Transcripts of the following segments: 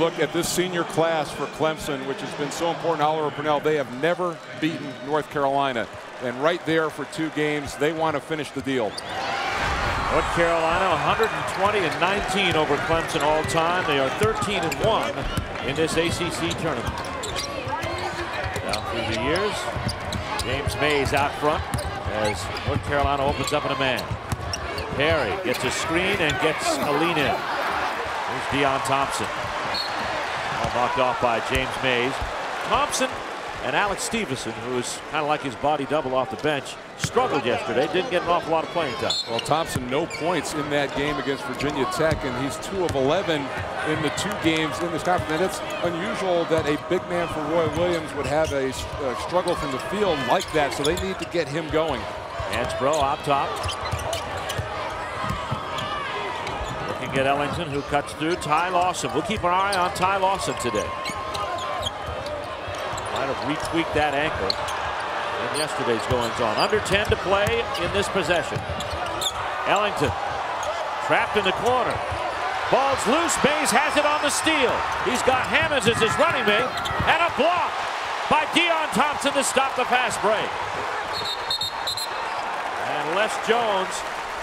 look at this senior class for Clemson, which has been so important, Oliver Purnell, they have never beaten North Carolina. And right there for two games, they want to finish the deal. North Carolina 120 and 19 over Clemson all time. They are 13 and 1 in this ACC tournament. Down through the years, James Mays out front as North Carolina opens up in a man. Perry gets a screen and gets a lean in. Here's Deon Thompson. Knocked off by James Mays. Thompson and Alex Stepheson, who is kind of like his body double off the bench, struggled yesterday. Didn't get an awful lot of playing time. Well, Thompson, no points in that game against Virginia Tech, and he's 2 of 11 in the two games in this conference. And it's unusual that a big man for Roy Williams would have a, a struggle from the field like that, so they need to get him going. Hansbrough up top. Looking at Ellington, who cuts through. Ty Lawson. We'll keep our eye on Ty Lawson today. Might have retweaked that ankle in yesterday's goings on. Under 10 to play in this possession. Ellington trapped in the corner. Ball's loose. Mays has it on the steal. He's got Hammonds as his running mate. And a block by Deon Thompson to stop the fast break. And Les Jones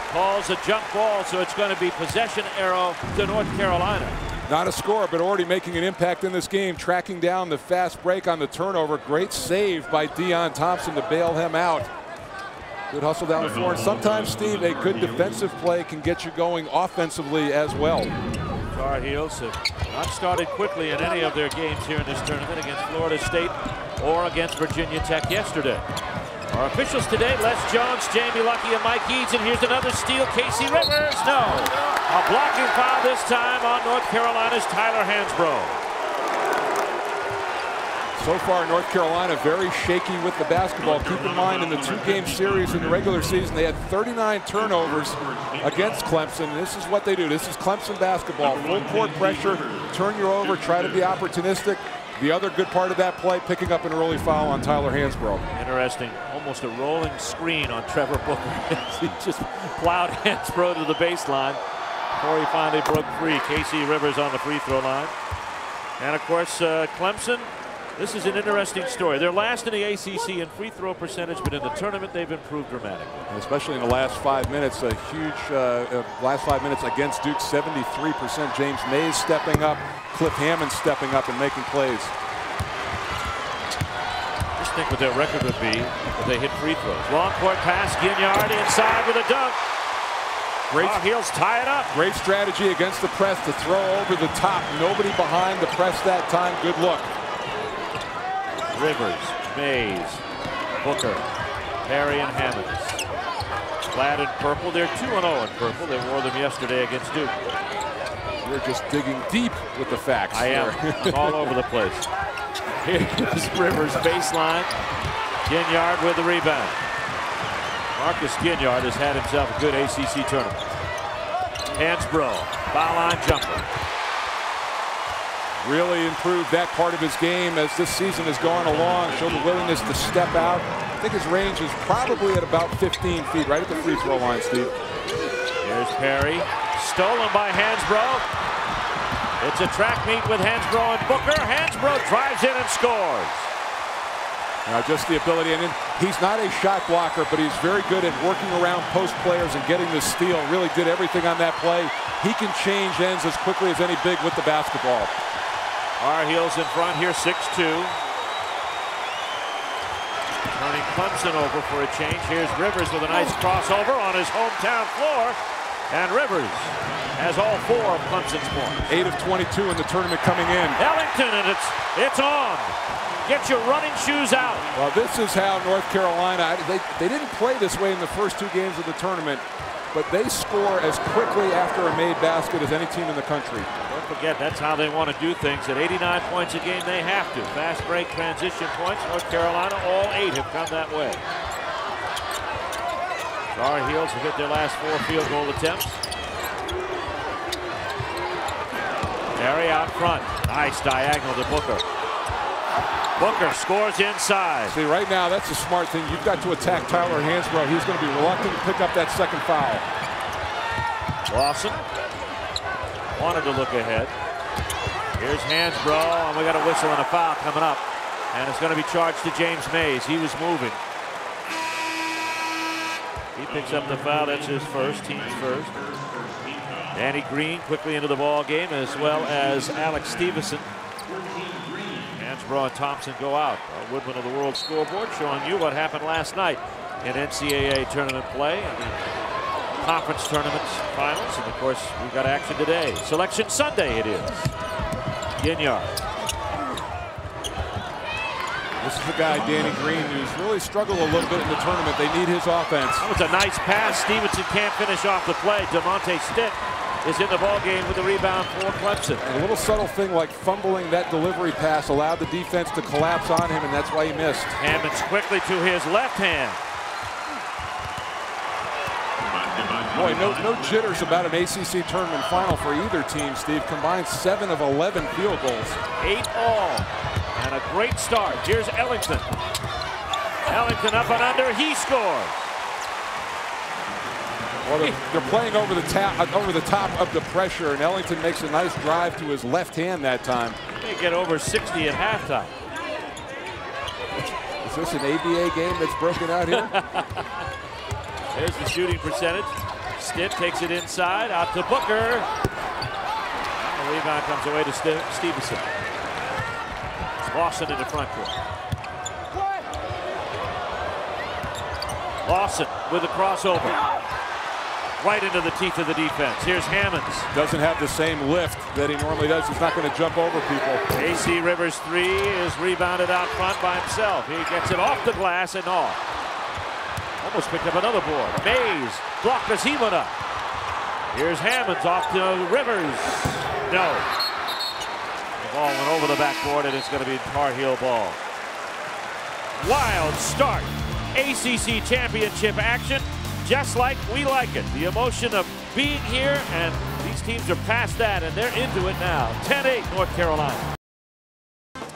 calls a jump ball, so it's going to be possession arrow to North Carolina. Not a score, but already making an impact in this game, tracking down the fast break on the turnover. Great save by Deon Thompson to bail him out. Good hustle down the floor. And sometimes, Steve, a good defensive play can get you going offensively as well. Tar Heels have not started quickly in any of their games here in this tournament against Florida State or against Virginia Tech yesterday. Our officials today, Les Jones, Jamie Luckie, and Mike Eads. And here's another steal, K.C. Rivers. No. A blocking foul this time on North Carolina's Tyler Hansbrough. So far, North Carolina very shaky with the basketball. Keep in mind, in the two-game series in the regular season, they had 39 turnovers against Clemson. This is what they do. This is Clemson basketball. Full court pressure, turn you over, try to be opportunistic. The other good part of that play, picking up an early foul on Tyler Hansbrough. Interesting. Almost a rolling screen on Trevor Booker. he just plowed Hansbrough to the baseline he finally broke free. K.C. Rivers on the free throw line. And of course, uh, Clemson this is an interesting story. They're last in the ACC in free throw percentage, but in the tournament they've improved dramatically. Especially in the last five minutes, a huge uh, uh, last five minutes against Duke, 73%. James Mays stepping up, Cliff Hammond stepping up and making plays. Think what their record would be if they hit free throws. Long court pass, Ginyard inside with a dunk. Great Tar Heels tie it up. Great strategy against the press to throw over the top. Nobody behind the press that time. Good look. Rivers, Mays, Booker, Perry, and Hammonds. Clad in purple. They're 2-0 in purple. They wore them yesterday against Duke. You're just digging deep with the facts. I am. I'm all over the place. Here's Rivers baseline. Ginyard with the rebound. Marcus Ginyard has had himself a good ACC tournament. Hansbrough, foul line jumper really improved that part of his game as this season has gone along. Showed the willingness to step out. I think his range is probably at about 15 feet, right at the free throw line, Steve. Here's Perry. Stolen by Hansbrough. It's a track meet with Hansbrough and Booker. Hansbrough drives in and scores. Now just the ability, and he's not a shot blocker, but he's very good at working around post players and getting the steal. Really did everything on that play. He can change ends as quickly as any big with the basketball. Tar Heels in front here, 6-2. Turning Clemson over for a change. Here's Rivers with a nice crossover on his hometown floor. And Rivers has all four of Clemson's points. 8 of 22 in the tournament coming in. Ellington, and it's, it's on. Get your running shoes out. Well, this is how North Carolina, they, they didn't play this way in the first two games of the tournament, but they score as quickly after a made basket as any team in the country Don't forget that's how they want to do things. At 89 points a game, they have to. Fast break transition points. North Carolina, all eight have come that way. Tar Heels have hit their last four field goal attempts. Perry out front. Nice diagonal to Booker. Booker scores inside. See, right now, that's a smart thing. You've got to attack Tyler Hansbrough. He's going to be reluctant to pick up that second foul. Lawson wanted to look ahead. Here's Hansbrough, and we got a whistle and a foul coming up. And it's going to be charged to James Mays. He was moving. He picks up the foul. That's his first, team's first. Danny Green quickly into the ball game, as well as Alex Stepheson. Hansbrough and Thompson go out. Our Woodmen of the World Scoreboard showing you what happened last night in NCAA tournament play conference tournaments finals. And of course, we've got action today. Selection Sunday it is. Ginyard. This is the guy, Danny Green, who's really struggled a little bit in the tournament. They need his offense. That was a nice pass. Stepheson can't finish off the play. Demontez Stitt is in the ball game with the rebound for Clemson. And a little subtle thing like fumbling that delivery pass allowed the defense to collapse on him, and that's why he missed. Hammonds quickly to his left hand. Boy, no, no jitters about an ACC tournament final for either team, Steve. Combined 7 of 11 field goals. 8 all. And a great start. Here's Ellington. Ellington up and under. He scores. Well, they're, they're playing over the, top, uh, over the top of the pressure, and Ellington makes a nice drive to his left hand that time. They get over 60 at halftime. Is this an ABA game that's broken out here? There's the shooting percentage. Stitt takes it inside, out to Booker. The rebound comes away to St Stepheson. Lawson in the front court. Lawson with a crossover. Right into the teeth of the defense. Here's Hammonds. Doesn't have the same lift that he normally does. He's not going to jump over people. K.C. Rivers three is rebounded out front by himself. He gets it off the glass and off. Almost picked up another board. Mays blocked as he went up. Here's Hammonds off to Rivers. No. Ball went over the backboard and it's going to be Tar Heel ball. Wild start. ACC championship action, just like we like it. The emotion of being here, and these teams are past that, and they're into it now. 10-8 North Carolina.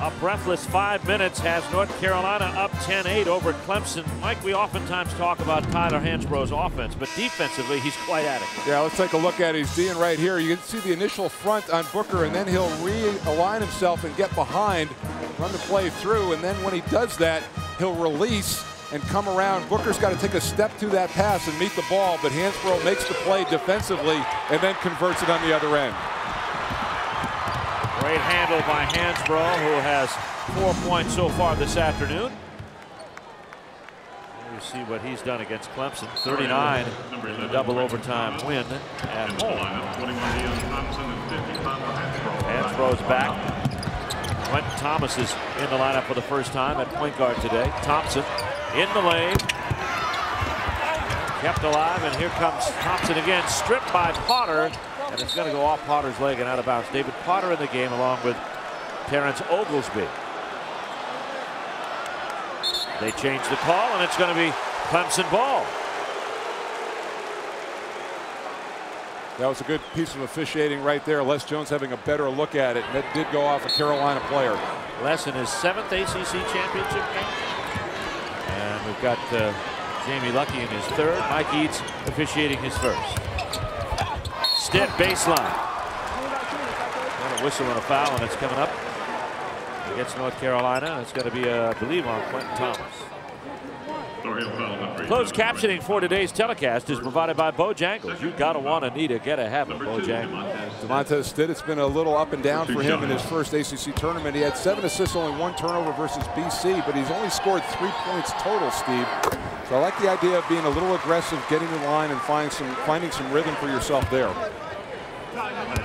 A breathless five minutes has North Carolina up 10-8 over Clemson. Mike, we oftentimes talk about Tyler Hansbrough's offense, but defensively, he's quite adequate. Yeah, let's take a look at it. He's being right here. You can see the initial front on Booker, and then he'll realign himself and get behind, run the play through, and then when he does that, he'll release and come around. Booker's got to take a step to that pass and meet the ball, but Hansbrough makes the play defensively and then converts it on the other end. Great handle by Hansbrough, who has four points so far this afternoon. You see what he's done against Clemson. 39 in a double overtime win at home. Hansbrough's back. Quentin Thomas is in the lineup for the first time at point guard today. Thompson in the lane. Kept alive, and here comes Thompson again, stripped by Potter. And it's going to go off Potter's leg and out of bounds. David Potter in the game along with Terrence Oglesby. They change the call, and it's going to be Clemson ball. That was a good piece of officiating right there. Les Jones having a better look at it. And that did go off a Carolina player. Les in his seventh ACC championship game. And we've got uh, Jamie Luckie in his third. Mike Eads officiating his first. Stitt baseline. And a whistle and a foul, and it's coming up against North Carolina. It's going to be, uh, I believe, on Quentin Thomas. Closed captioning for today's telecast is provided by Bojangles. You gotta want to need a get a have a Bojangles. Demontez Stitt, it's been a little up and down for him in his first ACC tournament. He had seven assists, only one turnover versus BC, but he's only scored three points total, Steve. So I like the idea of being a little aggressive, getting in line, and finding some finding some rhythm for yourself there.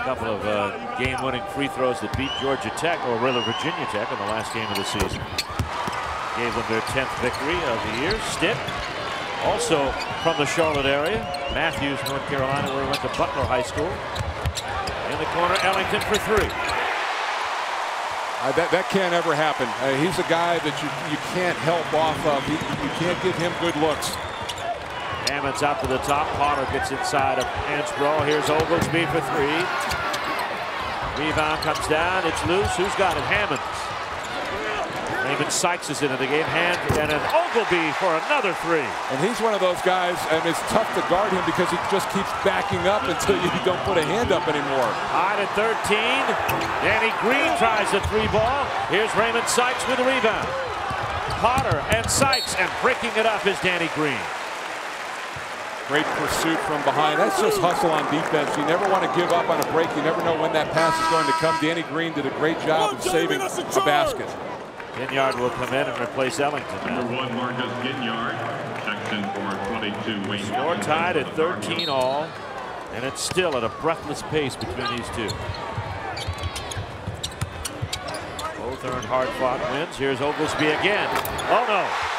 A couple of uh, game-winning free throws that beat Georgia Tech, or rather Virginia Tech, in the last game of the season. Gave them their 10th victory of the year. Stitt, also from the Charlotte area. Matthews, North Carolina, where he went to Butler High School. In the corner, Ellington for three. Uh, that, that can't ever happen. Uh, he's a guy that you, you can't help off of. He, you can't give him good looks. Hammonds out to the top. Potter gets inside of Hansbrough. Here's Oglesby for three. Rebound comes down. It's loose. Who's got it? Hammonds. Raymond Sykes is into the game. Hand and an Oglesby for another three. And he's one of those guys, and it's tough to guard him because he just keeps backing up until you don't put a hand up anymore. Tied at 13. Danny Green tries the three ball. Here's Raymond Sykes with a rebound. Potter and Sykes, and breaking it up is Danny Green. Great pursuit from behind. That's just hustle on defense. You never want to give up on a break. You never know when that pass is going to come. Danny Green did a great job of saving a basket. Ginyard will come in and replace Ellington. Number one, Marcus Ginyard. Checks in for 22, Wayne. Score tied at 13 all, and it's still at a breathless pace between these two. Both earned hard-fought wins. Here's Oglesby again. Oh, no.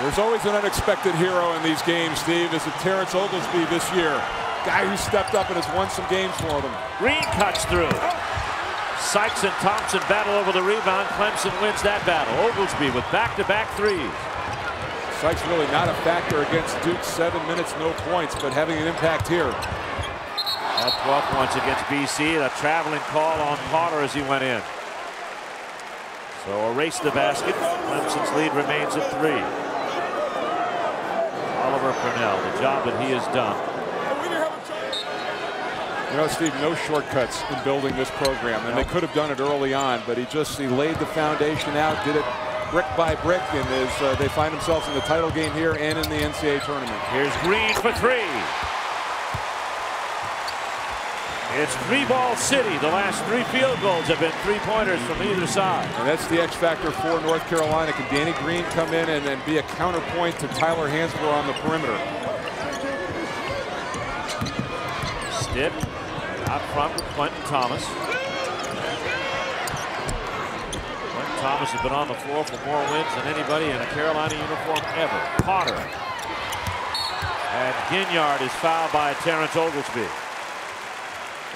There's always an unexpected hero in these games, Steve. Is it Terrence Oglesby this year? Guy who stepped up and has won some games for them. Green cuts through. Sykes and Thompson battle over the rebound. Clemson wins that battle. Oglesby with back-to-back -back threes. Sykes really not a factor against Duke. Seven minutes, no points, but having an impact here. At 12 points against BC. The traveling call on Potter as he went in. So a race to the basket. Clemson's lead remains at three. Purnell, the job that he has done you know, Steve, no shortcuts in building this program, and they could have done it early on, but he just he laid the foundation out, did it brick by brick, and as uh, they find themselves in the title game here and in the NCAA tournament. Here's Green for three. It's three ball city. The last three field goals have been three pointers from either side. And that's the X factor for North Carolina. Can Danny Green come in and, and be a counterpoint to Tyler Hansbrough on the perimeter? Stitt out front with Quentin Thomas. Quentin Thomas has been on the floor for more wins than anybody in a Carolina uniform ever. Potter. And Ginyard is fouled by Terrence Oglesby.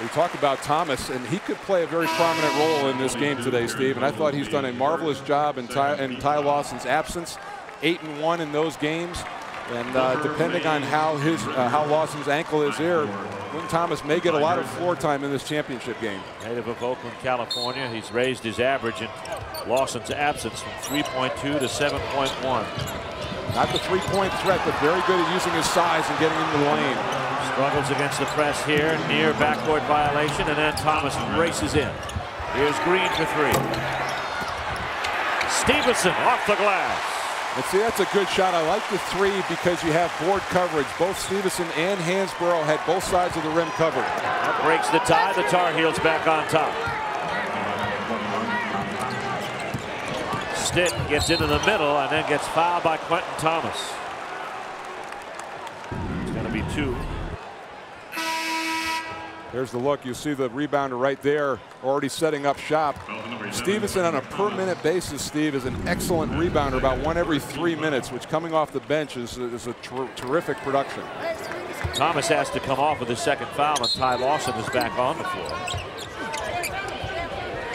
We talk about Thomas, and he could play a very prominent role in this game today, Steve. And I thought he's done a marvelous job in Ty, in Ty Lawson's absence. Eight and one in those games. And uh, depending on how his uh, how Lawson's ankle is here, Quinn Thomas may get a lot of floor time in this championship game. Native of Oakland, California, he's raised his average in Lawson's absence from 3.2 to 7.1. Not the three-point threat, but very good at using his size and getting into the lane. Struggles against the press here, near backboard violation, and then Thomas races in. Here's Green for three. Stepheson off the glass. And see, that's a good shot. I like the three because you have board coverage. Both Stepheson and Hansbrough had both sides of the rim covered. That breaks the tie. The Tar Heels back on top. Stitt gets into the middle and then gets fouled by Quentin Thomas. It's going to be two. There's the look. You see the rebounder right there already setting up shop. Stepheson on a per minute basis, Steve, is an excellent rebounder, about one every three minutes, which coming off the bench is, is a ter terrific production. Thomas has to come off with his second foul, and Ty Lawson is back on the floor.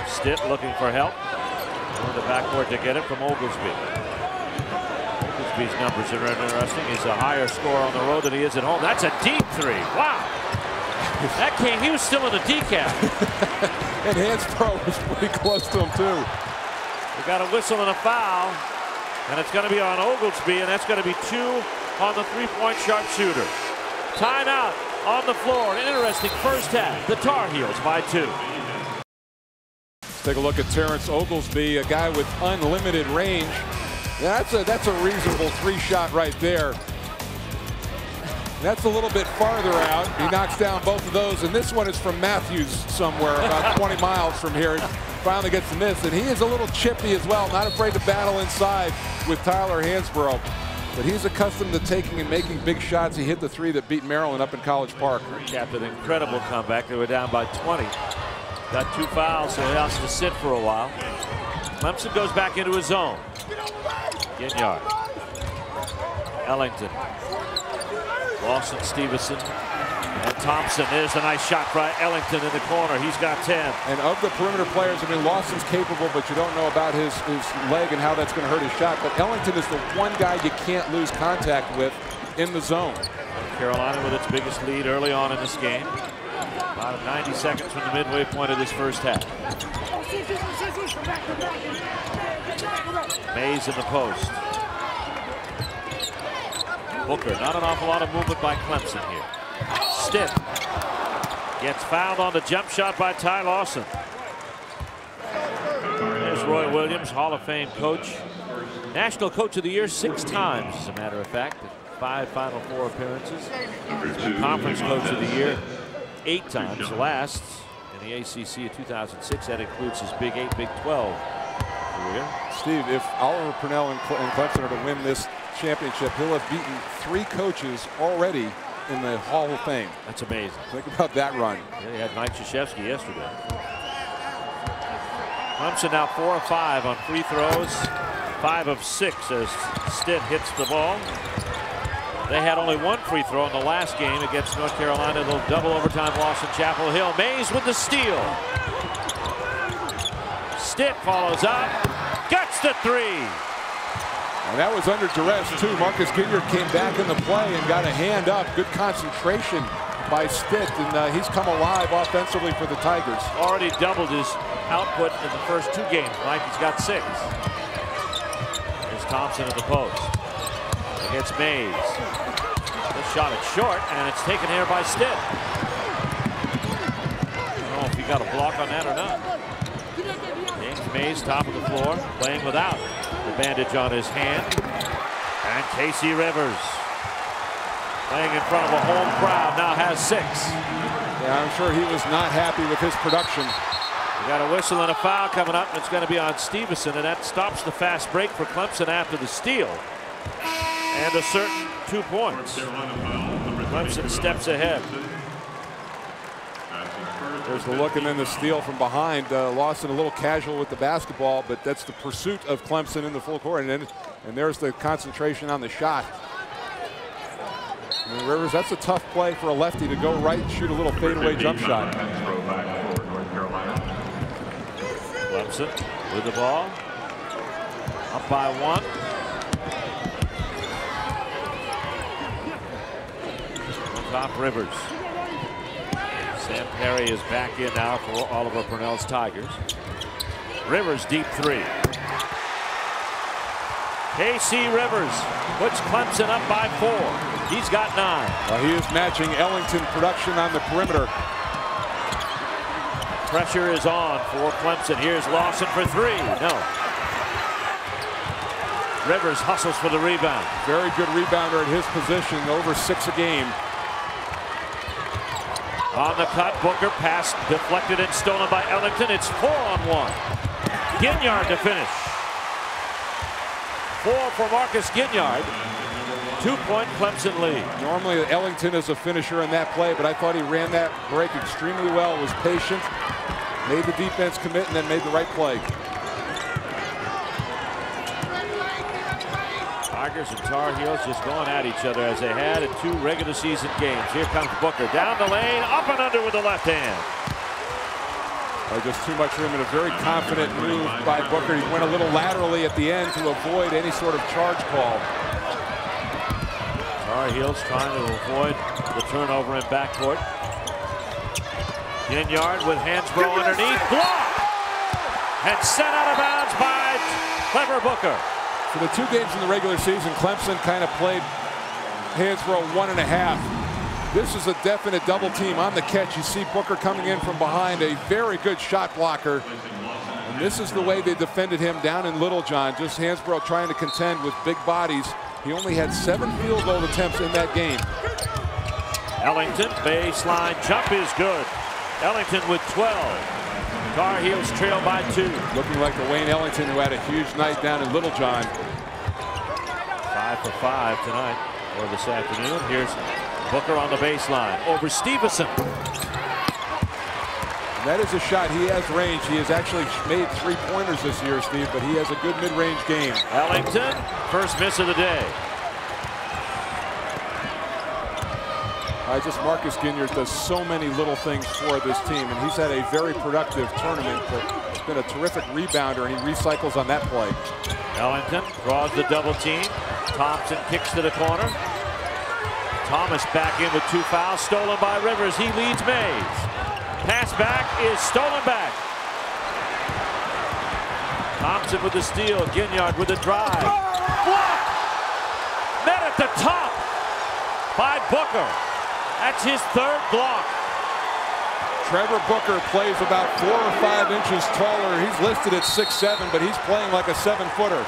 Stitt looking for help. On the backboard to get it from Oglesby. Oglesby's numbers are interesting. He's a higher scorer on the road than he is at home. That's a deep three. Wow. That came, he was still in the decaf. and Hansbrough was pretty close to him, too. We got a whistle and a foul, and it's going to be on Oglesby, and that's going to be two on the three-point sharpshooter. Timeout on the floor. An interesting first half. The Tar Heels by two. Let's take a look at Terrence Oglesby, a guy with unlimited range. That's a that's a reasonable three-shot right there. That's a little bit farther out. He knocks down both of those, and this one is from Matthews somewhere about 20 miles from here. Finally gets the miss, and he is a little chippy as well, not afraid to battle inside with Tyler Hansbrough. But he's accustomed to taking and making big shots. He hit the three that beat Maryland up in College Park. Capped an incredible comeback. They were down by 20. Got two fouls, so he has to sit for a while. Clemson goes back into his zone. Ginyard. Ellington Lawson Stepheson and Thompson. There's a nice shot by Ellington in the corner. He's got 10. And of the perimeter players, I mean, Lawson's capable, but you don't know about his, his leg and how that's going to hurt his shot. But Ellington is the one guy you can't lose contact with in the zone. Carolina with its biggest lead early on in this game. About 90 seconds from the midway point of this first half. Mays in the post. Booker, not an awful lot of movement by Clemson here. Stitt gets fouled on the jump shot by Ty Lawson. There's Roy Williams, Hall of Fame coach. National Coach of the Year six times, as a matter of fact. Five Final Four appearances. Conference Coach of the Year eight times. Last in the ACC of 2006. That includes his Big 8, Big 12 career. Steve, if Oliver Purnell and Clemson are to win this championship, he'll have beaten three coaches already in the Hall of Fame. That's amazing. Think about that run. Yeah, he had Mike Krzyzewski yesterday. Clemson now four of five on free throws. Five of six as Stitt hits the ball. They had only one free throw in the last game against North Carolina. Little double overtime loss in Chapel Hill. Mays with the steal. Stitt follows up. Gets the three. And that was under duress, too. Marcus Ginyard came back in the play and got a hand up. Good concentration by Stitt, and uh, he's come alive offensively for the Tigers. Already doubled his output in the first two games. Mike, he's got six. Here's Thompson at the post. Against Mays. This shot is short, and it's taken here by Stitt. I don't know if he got a block on that or not. Mays, top of the floor, playing without the bandage on his hand. And K.C. Rivers, playing in front of a home crowd, now has six. Yeah, I'm sure he was not happy with his production. We got a whistle and a foul coming up. And it's going to be on Stepheson, and that stops the fast break for Clemson after the steal. And a certain two points. Clemson steps ahead. There's the look and then the steal from behind. Uh, Lawson a little casual with the basketball, but that's the pursuit of Clemson in the full court. And, and there's the concentration on the shot. And Rivers, that's a tough play for a lefty to go right and shoot a little fadeaway jump shot. Clemson with the ball. Up by one. On top Rivers. Sam Perry is back in now for Oliver Purnell's Tigers. Rivers deep three. KC Rivers puts Clemson up by four. He's got nine. Well, he is matching Ellington production on the perimeter. Pressure is on for Clemson. Here's Lawson for three. No. Rivers hustles for the rebound. Very good rebounder at his position, over six a game. On the cut, Booker pass deflected and stolen by Ellington. It's four on one. Ginyard to finish. Four for Marcus Ginyard. Two-point Clemson lead. Normally Ellington is a finisher in that play, but I thought he ran that break extremely well, was patient, made the defense commit, and then made the right play. Tigers and Tar Heels just going at each other as they had in two regular season games. Here comes Booker down the lane, up and under with the left hand. Uh, just too much room and a very confident move by Booker. He went a little laterally at the end to avoid any sort of charge call. Tar Heels trying to avoid the turnover in backcourt. Ginyard with Hansbrough underneath. Block! And sent out of bounds by Trevor Booker. For the two games in the regular season, Clemson kind of played Hansbrough one and a half. This is a definite double team on the catch. You see Booker coming in from behind, a very good shot blocker. And this is the way they defended him down in Littlejohn. Just Hansbrough trying to contend with big bodies. He only had seven field goal attempts in that game. Ellington, baseline jump is good. Ellington with 12. Tar Heels trail by two. Looking like the Wayne Ellington who had a huge night down in Littlejohn. Five for five tonight or this afternoon. Here's Booker on the baseline over Stepheson. And that is a shot. He has range. He has actually made three pointers this year, Steve, but he has a good mid-range game. Ellington, first miss of the day. I just Marcus Ginyard does so many little things for this team, and he's had a very productive tournament. But he's been a terrific rebounder, and he recycles on that play. Ellington draws the double team. Thompson kicks to the corner. Thomas back in with two fouls stolen by Rivers. He leads Mays. Pass back is stolen back. Thompson with the steal. Ginyard with the drive. Block! Met at the top by Booker. That's his third block. Trevor Booker plays about four or five inches taller. He's listed at six seven, but he's playing like a seven footer.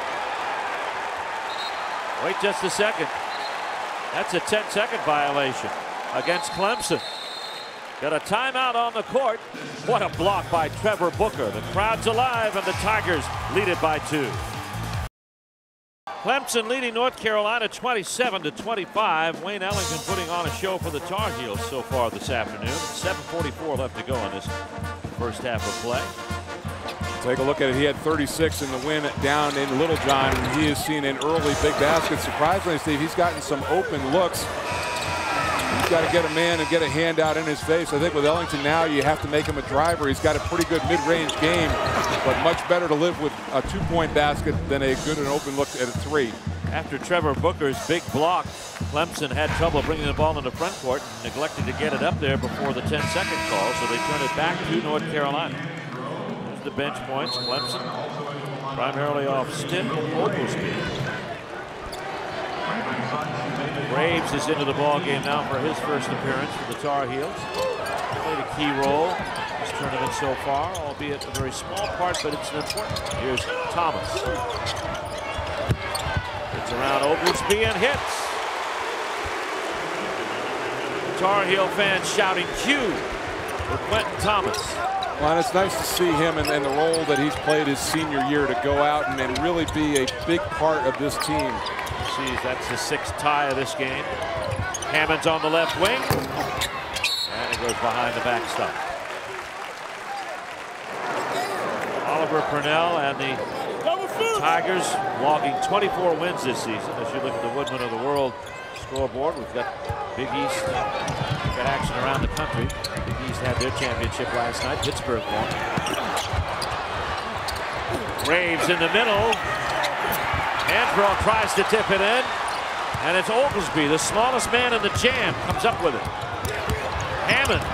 Wait just a second. That's a 10 second violation against Clemson. Got a timeout on the court. What a block by Trevor Booker. The crowd's alive and the Tigers lead it by two. Clemson leading North Carolina 27 to 25. Wayne Ellington putting on a show for the Tar Heels so far this afternoon. 7:44 left to go in this first half of play. Take a look at it. He had 36 in the win down in Littlejohn. He has seen an early big basket. Surprisingly, Steve, he's gotten some open looks He's got to get a man and get a hand out in his face. I think with Ellington now, you have to make him a driver. He's got a pretty good mid-range game, but much better to live with a two-point basket than a good and open look at a three. After Trevor Booker's big block, Clemson had trouble bringing the ball in the front court, and neglected to get it up there before the 10-second call, so they turn it back to North Carolina. There's the bench points. Clemson primarily off Stitt and Oglesby. Graves is into the ball game now for his first appearance for the Tar Heels. Played a key role tournament so far, albeit a very small part, but it's an important. Here's Thomas. It's around Oglesby and hits. Tar Heel fans shouting Q for Quentin Thomas. Well, it's nice to see him and, and, the role that he's played his senior year to go out and, and really be a big part of this team sees that's the sixth tie of this game. Hammond's on the left wing. And it goes behind the backstop. Oliver Purnell and the Tigers logging 24 wins this season. As you look at the Woodmen of the World scoreboard, we've got Big East. We've got action around the country. Big East had their championship last night. Pittsburgh won. Graves in the middle. Hansbrough tries to tip it in. And it's Oglesby, the smallest man in the jam, comes up with it. Hammonds.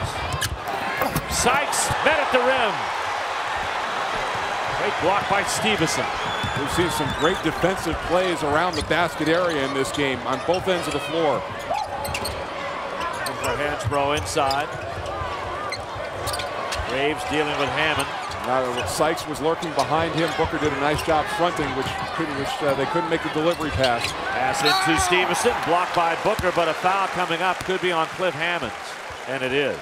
Sykes met at the rim. Great block by Stepheson. We've seen some great defensive plays around the basket area in this game on both ends of the floor. And for Hansbrough inside. Graves dealing with Hammond. Now, Sykes was lurking behind him. Booker did a nice job fronting, which, which uh, they couldn't make the delivery pass. Pass into Stepheson, blocked by Booker, but a foul coming up could be on Cliff Hammonds, and it is.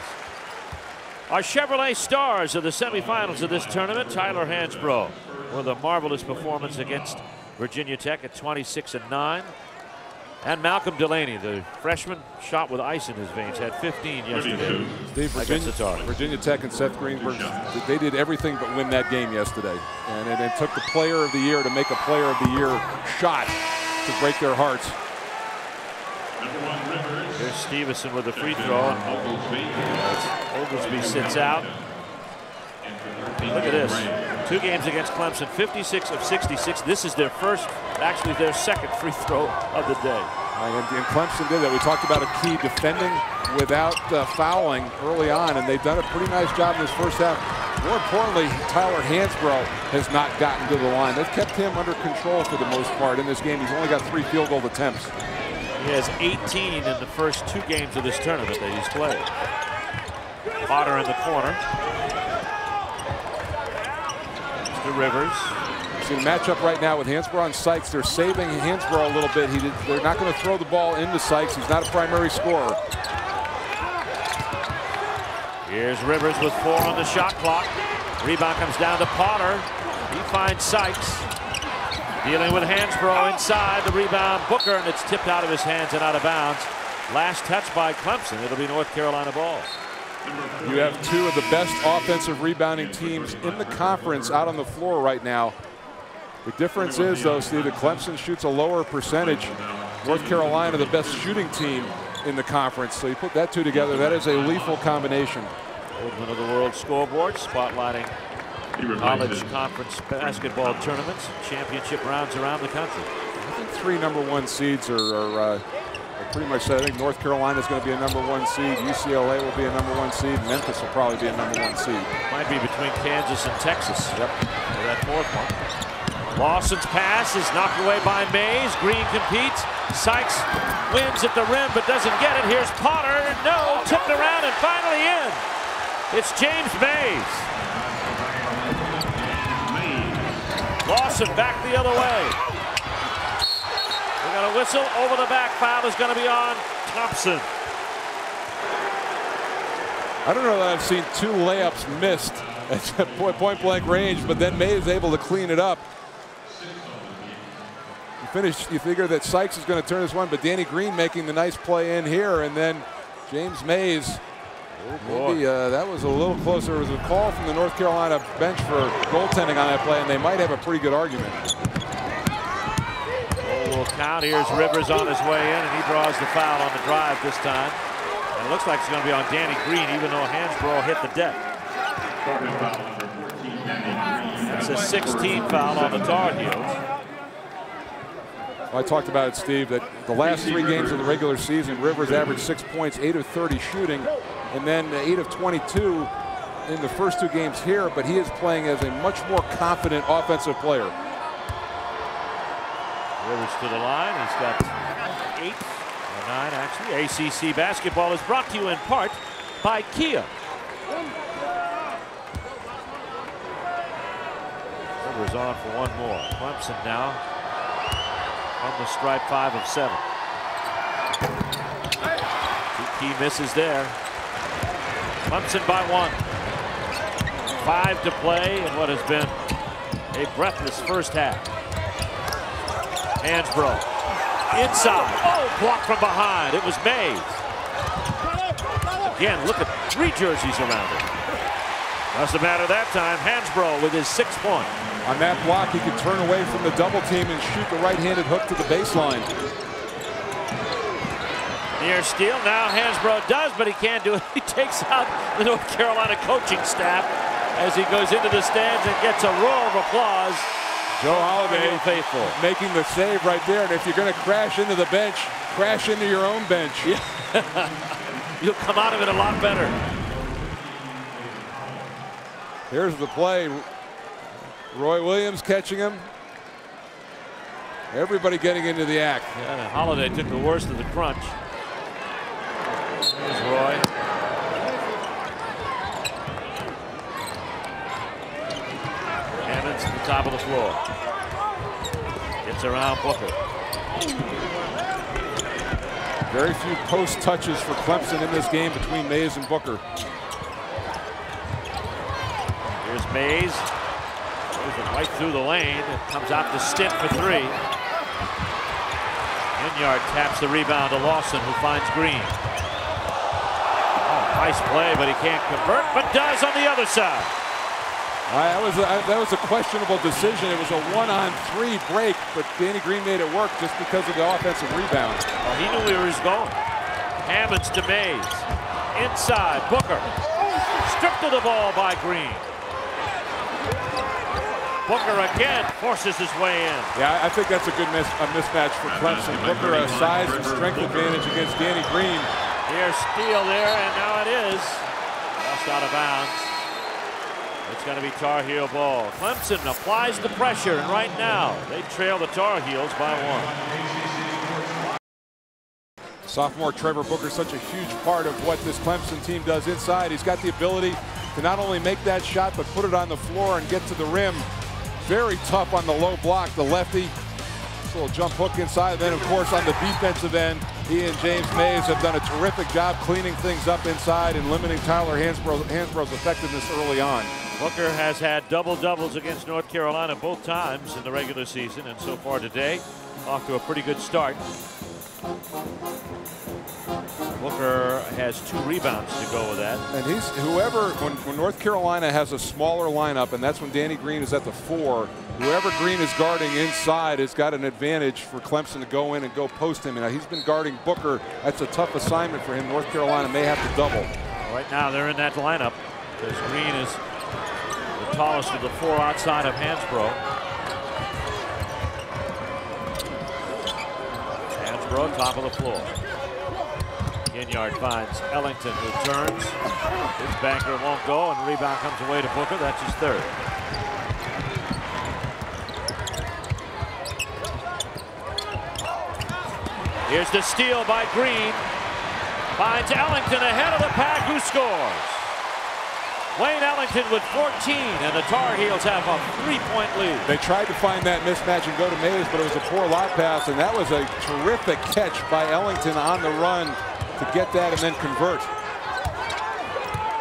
Our Chevrolet stars of the semifinals of this tournament, Tyler Hansbrough, with a marvelous performance against Virginia Tech at 26 and 9. And Malcolm Delaney, the freshman, shot with ice in his veins, had 15 yesterday. Steve, Virginia, Virginia Tech and Seth Greenberg, they did everything but win that game yesterday. And it, it took the player of the year to make a player of the year shot to break their hearts. Stepheson with a free throw. Oglesby sits out. Look at this. Two games against Clemson, 56 of 66. This is their first, actually their second free throw of the day. And, and Clemson did that. We talked about a key defending without uh, fouling early on, and they've done a pretty nice job in this first half. More importantly, Tyler Hansbrough has not gotten to the line. They've kept him under control for the most part in this game. He's only got three field goal attempts. He has 18 in the first two games of this tournament that he's played. Potter in the corner. Mr. Rivers. See the matchup right now with Hansbrough and Sykes. They're saving Hansbrough a little bit. He did, they're not going to throw the ball into Sykes. He's not a primary scorer. Here's Rivers with four on the shot clock. Rebound comes down to Potter. He finds Sykes. Dealing with Hansbrough inside. The rebound, Booker, and it's tipped out of his hands and out of bounds. Last touch by Clemson. It'll be North Carolina ball. You have two of the best offensive rebounding teams in the conference out on the floor right now. The difference is, though, Steve, that Clemson shoots a lower percentage. North Carolina, the best shooting team in the conference. So you put that two together, that is a lethal combination. Woodmen of the World scoreboard, spotlighting college conference basketball tournaments, championship rounds around the country. I think three number one seeds are, are uh, I pretty much said I think North Carolina is going to be a number one seed. UCLA will be a number one seed. Memphis will probably be a number one seed. Might be between Kansas and Texas. Yep. For that fourth one. Lawson's pass is knocked away by Mays. Green competes. Sykes wins at the rim but doesn't get it. Here's Potter. No, tipped around and finally in. It's James Mays. Lawson back the other way. We got a whistle over the back. Foul is going to be on Thompson. I don't know that I've seen two layups missed at point blank range, but then Mays is able to clean it up. You finish, you figure that Sykes is going to turn this one, but Danny Green making the nice play in here, and then James Mays Oh Maybe uh, that was a little closer. It was a call from the North Carolina bench for goaltending on that play, and they might have a pretty good argument. Oh, count. Here's Rivers on his way in, and he draws the foul on the drive this time. And it looks like it's going to be on Danny Green, even though Hansbrough hit the deck. It's a 16 foul on the Tar Heels. I talked about it, Steve, that the last three games of the regular season, Rivers averaged six points, eight of 30 shooting, and then 8 of 22 in the first two games here, but he is playing as a much more confident offensive player. Rivers to the line. He's got eight or nine, actually. ACC basketball is brought to you in part by Kia. Rivers on for one more. Clemson now on the stripe, five of seven. Key misses there. Clemson by one. Five to play in what has been a breathless first half. Hansbrough. Inside. Oh, blocked from behind. It was Mays. Again, look at three jerseys around it. Doesn't matter that time. Hansbrough with his sixth point. On that block, he could turn away from the double team and shoot the right-handed hook to the baseline. Near steal. Now Hansbrough does, but he can't do it. Takes out the North Carolina coaching staff as he goes into the stands and gets a roar of applause. Joe Holladay faithful making the save right there. And if you're going to crash into the bench, crash into your own bench. Yeah. You'll come out of it a lot better. Here's the play. Roy Williams catching him. Everybody getting into the act. Yeah, Holladay took the worst of the crunch. There's Roy. Hammonds to the top of the floor. Gets around Booker. Very few post touches for Clemson in this game between Mays and Booker. Here's Mays. Goes right through the lane. Comes out to Stitt for three. Ginyard taps the rebound to Lawson, who finds Green. Oh, nice play, but he can't convert, but does on the other side. Uh, that was a, that was a questionable decision. It was a one-on-three break, but Danny Green made it work just because of the offensive rebound. Well, he knew where he was going. Hammonds to Mays. Inside, Booker. Stripped of the ball by Green. Booker again forces his way in. Yeah, I think that's a good mis a mismatch for Clemson. Booker a size and strength advantage against Danny Green. Here's Steele there, and now it is. Lost out of bounds. It's going to be Tar Heel ball. Clemson applies the pressure, and right now they trail the Tar Heels by one. Sophomore Trevor Booker, is such a huge part of what this Clemson team does inside. He's got the ability to not only make that shot, but put it on the floor and get to the rim. Very tough on the low block, the lefty. little jump hook inside. Then, of course, on the defensive end, he and James Mays have done a terrific job cleaning things up inside and limiting Tyler Hansbrough, Hansbrough's effectiveness early on. Booker has had double-doubles against North Carolina both times in the regular season, and so far today, off to a pretty good start. Booker has two rebounds to go with that. And he's whoever when, when, North Carolina has a smaller lineup, and that's when Danny Green is at the four. Whoever Green is guarding inside has got an advantage for Clemson to go in and go post him. And he's been guarding Booker. That's a tough assignment for him. North Carolina may have to double. Right now they're in that lineup because Green is tallest of the four outside of Hansbro. Hansbrough, top of the floor. Ginyard finds Ellington who turns. His banker won't go and rebound comes away to Booker. That's his third. Here's the steal by Green. Finds Ellington ahead of the pack who scores. Wayne Ellington with 14 and the Tar Heels have a three-point lead. They tried to find that mismatch and go to Mays, but it was a poor lob pass, and that was a terrific catch by Ellington on the run to get that and then convert.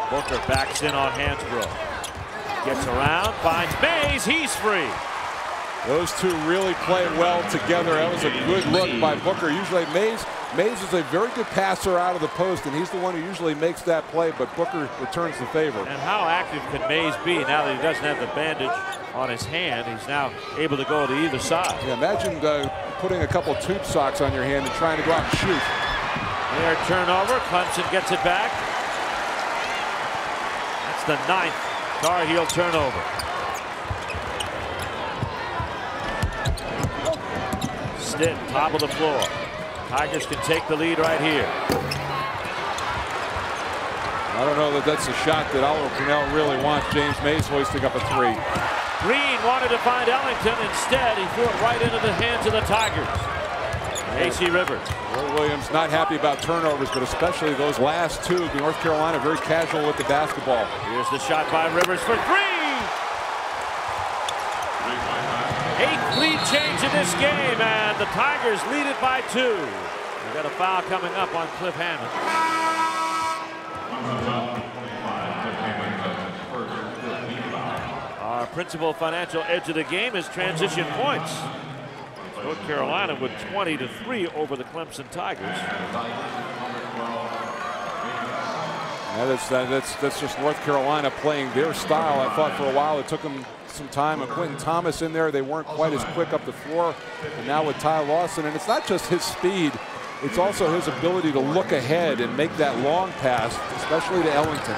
Booker backs in on Hansbrough. Gets around, finds Mays, he's free. Those two really play well together. That was a good look by Booker. Usually Mays, Mays is a very good passer out of the post, and he's the one who usually makes that play, but Booker returns the favor. And how active can Mays be now that he doesn't have the bandage on his hand? He's now able to go to either side. Yeah, imagine uh, putting a couple tube socks on your hand and trying to go out and shoot. Their turnover. Clemson gets it back. That's the ninth Tar Heel turnover. Stitt, top of the floor. Tigers can take the lead right here. I don't know that that's a shot that Oliver Purnell really wants. James Mays hoisting up a three. Green wanted to find Ellington. Instead, he threw it right into the hands of the Tigers. K.C. Rivers. Roy Williams not happy about turnovers, but especially those last two. North Carolina very casual with the basketball. Here's the shot by Rivers for three. Eighth lead change in this game, and the Tigers lead it by two. We've got a foul coming up on Cliff Hammond. Our principal financial edge of the game is transition points. North Carolina with 20 to 3 over the Clemson Tigers. That's, that's, that's just North Carolina playing their style. I thought for a while it took them some time. And Quentin Thomas in there, they weren't quite as quick up the floor. And now with Ty Lawson, and it's not just his speed, it's also his ability to look ahead and make that long pass, especially to Ellington.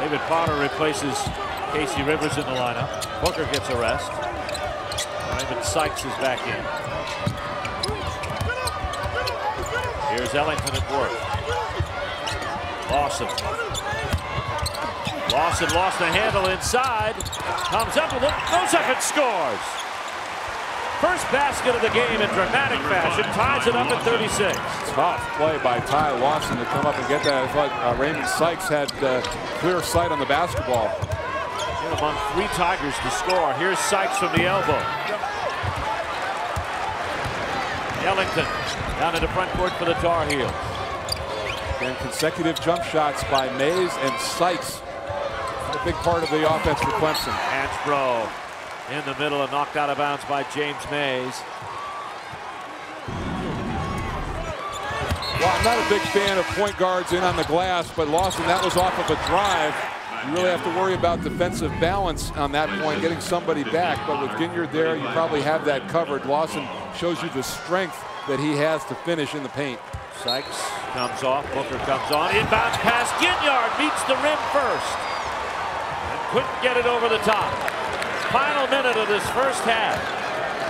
David Potter replaces K.C. Rivers in the lineup. Booker gets a rest. Uh, Raymond Sykes is back in. Here's Ellington at work. Lawson. Lawson lost the handle inside. Comes up with it, up and scores. First basket of the game in dramatic fashion, ties it up at 36. Tough play by Ty Lawson to come up and get that. I thought uh, Raymond Sykes had uh, clear sight on the basketball. In among three Tigers to score. Here's Sykes from the elbow. Ellington down in the front court for the Tar Heels. And consecutive jump shots by Mays and Sykes. Big part of the offense for Clemson. Hansbrough in the middle and knocked out of bounds by James Mays. Well, I'm not a big fan of point guards in on the glass, but Lawson, that was off of a drive. You really have to worry about defensive balance on that point, getting somebody back. But with Ginyard there, you probably have that covered. Lawson shows you the strength that he has to finish in the paint. Sykes comes off, Booker comes on, inbounds pass, Ginyard meets the rim first. And couldn't get it over the top. Final minute of this first half.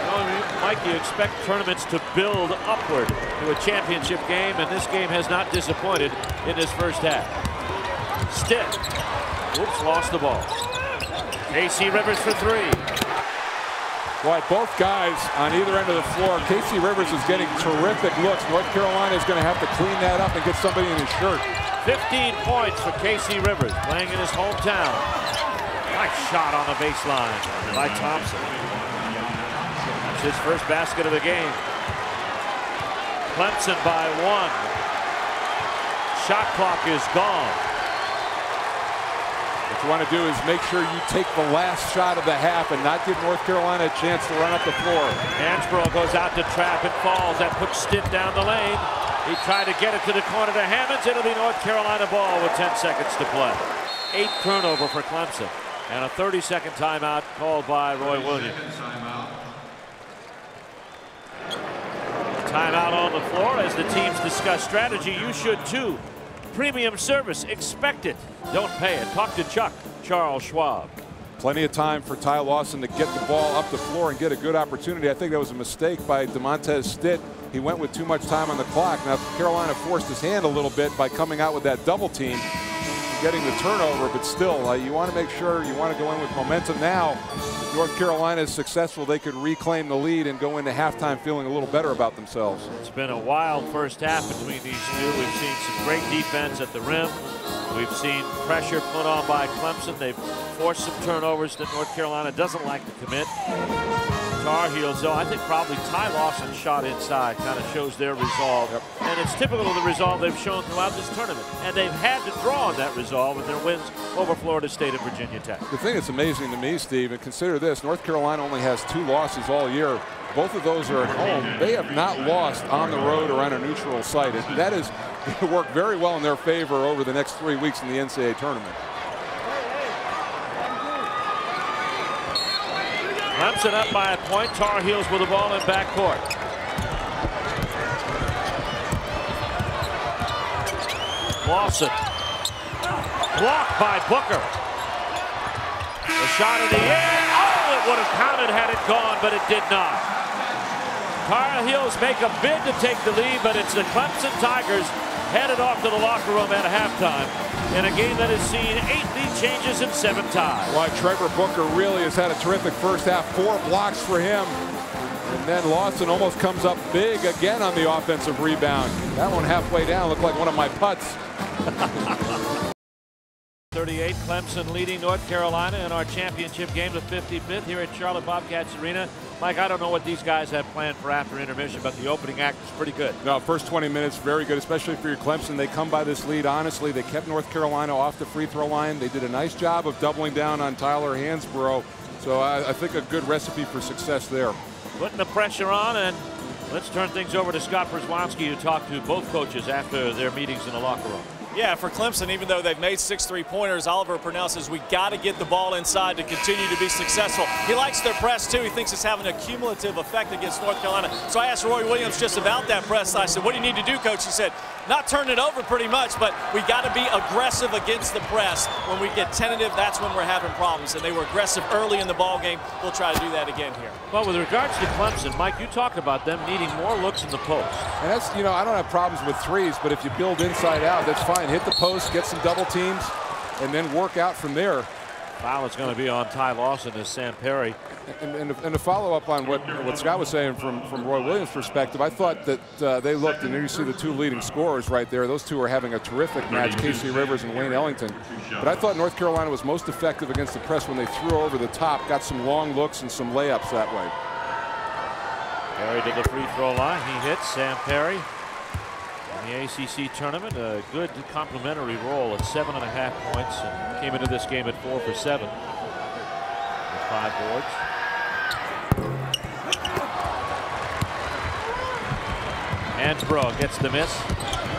You Mike, you expect tournaments to build upward to a championship game, and this game has not disappointed in this first half. Stitt. Oops, lost the ball. K.C. Rivers for three. Boy, both guys on either end of the floor. K.C. Rivers is getting terrific looks. North Carolina is going to have to clean that up and get somebody in his shirt. 15 points for K.C. Rivers, playing in his hometown. Shot on the baseline by Thompson. That's his first basket of the game. Clemson by one. Shot clock is gone. What you want to do is make sure you take the last shot of the half and not give North Carolina a chance to run up the floor. Hansbrough goes out to trap and falls. That puts Stitt down the lane. He tried to get it to the corner to Hammonds. It'll be North Carolina ball with 10 seconds to play. Eighth turnover for Clemson. And a 30-second timeout called by Roy Williams. Timeout on the floor as the teams discuss strategy. You should too. Premium service. Expect it. Don't pay it. Talk to Chuck, Charles Schwab. Plenty of time for Ty Lawson to get the ball up the floor and get a good opportunity. I think that was a mistake by Demontez Stitt he went with too much time on the clock. Now Carolina forced his hand a little bit by coming out with that double team, getting the turnover, but still, uh, you want to make sure you want to go in with momentum now. If North Carolina is successful, they could reclaim the lead and go into halftime feeling a little better about themselves. It's been a wild first half between these two. We've seen some great defense at the rim. We've seen pressure put on by Clemson. They've forced some turnovers that North Carolina doesn't like to commit. Tar Heels, though, I think probably Ty Lawson's shot inside kind of shows their resolve. Yep. And it's typical of the resolve they've shown throughout this tournament. And they've had to draw on that resolve in their wins over Florida State and Virginia Tech. The thing that's amazing to me, Steve, and consider this, North Carolina only has two losses all year. Both of those are at home. They have not lost on the road or on a neutral site. And that is work very well in their favor over the next three weeks in the NCAA tournament. Clemson up by a point. Tar Heels with the ball in backcourt. Lawson. Blocked by Booker. The shot in the air. Oh, it would have counted had it gone, but it did not. Tar Heels make a bid to take the lead, but it's the Clemson Tigers headed off to the locker room at halftime in a game that has seen eight lead changes in seven ties. Well, Trevor Booker really has had a terrific first half. Four blocks for him. And then Lawson almost comes up big again on the offensive rebound. That one halfway down looked like one of my putts. 38, Clemson leading North Carolina in our championship game, the 55th here at Charlotte Bobcats Arena. Mike, I don't know what these guys have planned for after intermission, but the opening act was pretty good. No, first 20 minutes, very good, especially for your Clemson. They come by this lead honestly. They kept North Carolina off the free throw line. They did a nice job of doubling down on Tyler Hansbrough. So I, I think a good recipe for success there. Putting the pressure on, and let's turn things over to Scott Przwanski, who talked to both coaches after their meetings in the locker room. Yeah, for Clemson, even though they've made six three-pointers, Oliver Purnell says we got to get the ball inside to continue to be successful. He likes their press, too. He thinks it's having a cumulative effect against North Carolina. So I asked Roy Williams just about that press. I said, what do you need to do, Coach? He said, not turn it over pretty much, but we got to be aggressive against the press. When we get tentative, that's when we're having problems. And they were aggressive early in the ball game. We'll try to do that again here. Well, with regards to Clemson, Mike, you talked about them needing more looks in the post. And that's, you know, I don't have problems with threes, but if you build inside out, that's fine. Hit the post, get some double teams, and then work out from there. Foul is going to be on Ty Lawson as Sam Perry. And, and, and to follow up on what, what Scott was saying from, from Roy Williams' perspective, I thought that uh, they looked, and you see the two leading scorers right there. Those two are having a terrific match, K.C. Rivers and Wayne Ellington. But I thought North Carolina was most effective against the press when they threw over the top, got some long looks and some layups that way. Perry to the free throw line. He hits Sam Perry the ACC tournament. A good complimentary role at seven and a half points and came into this game at four for seven with five boards. Hansbrough gets the miss.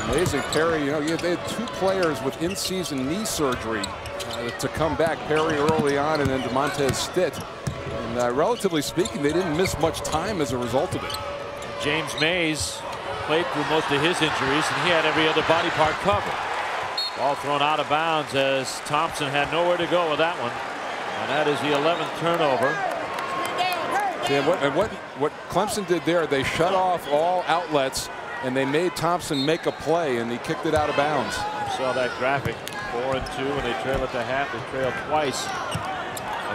Amazing, Perry. You know, they had two players with in-season knee surgery uh, to come back. Perry early on, and then Demontez Stitt. And uh, relatively speaking, they didn't miss much time as a result of it. James Mays played through most of his injuries, and he had every other body part covered. Ball thrown out of bounds as Thompson had nowhere to go with that one. And that is the 11th turnover. Yeah, what, and what, what Clemson did there, they shut off all outlets and they made Thompson make a play and he kicked it out of bounds. You saw that graphic, four and two, and they trail it to half. They trailed twice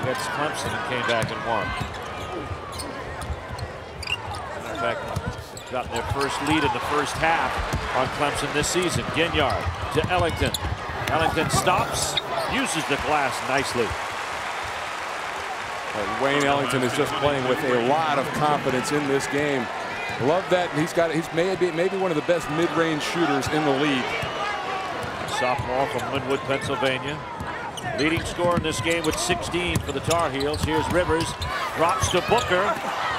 against Clemson and came back and won. In fact, got their first lead in the first half on Clemson this season. Ginyard to Ellington. Ellington stops, uses the glass nicely. Uh, Wayne Ellington is just playing with a lot of confidence in this game. Love that he's got he's maybe maybe one of the best mid-range shooters in the league. Sophomore from Wynnewood, Pennsylvania. Leading scorer in this game with 16 for the Tar Heels. Here's Rivers. Drops to Booker.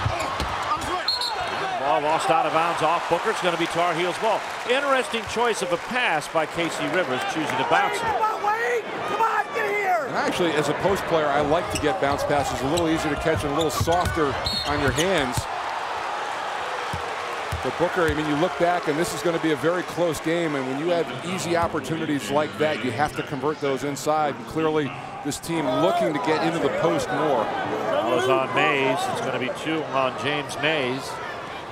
Ball lost out of bounds off Booker. It's going to be Tar Heels ball. Interesting choice of a pass by K.C. Rivers choosing to bounce it. Come on, Wayne! Come on, get here! And actually, as a post player, I like to get bounce passes a little easier to catch and a little softer on your hands. But Booker, I mean, you look back, and this is going to be a very close game. And when you have easy opportunities like that, you have to convert those inside. And clearly, this team looking to get into the post more. That was on Mays. It's going to be two on James Mays.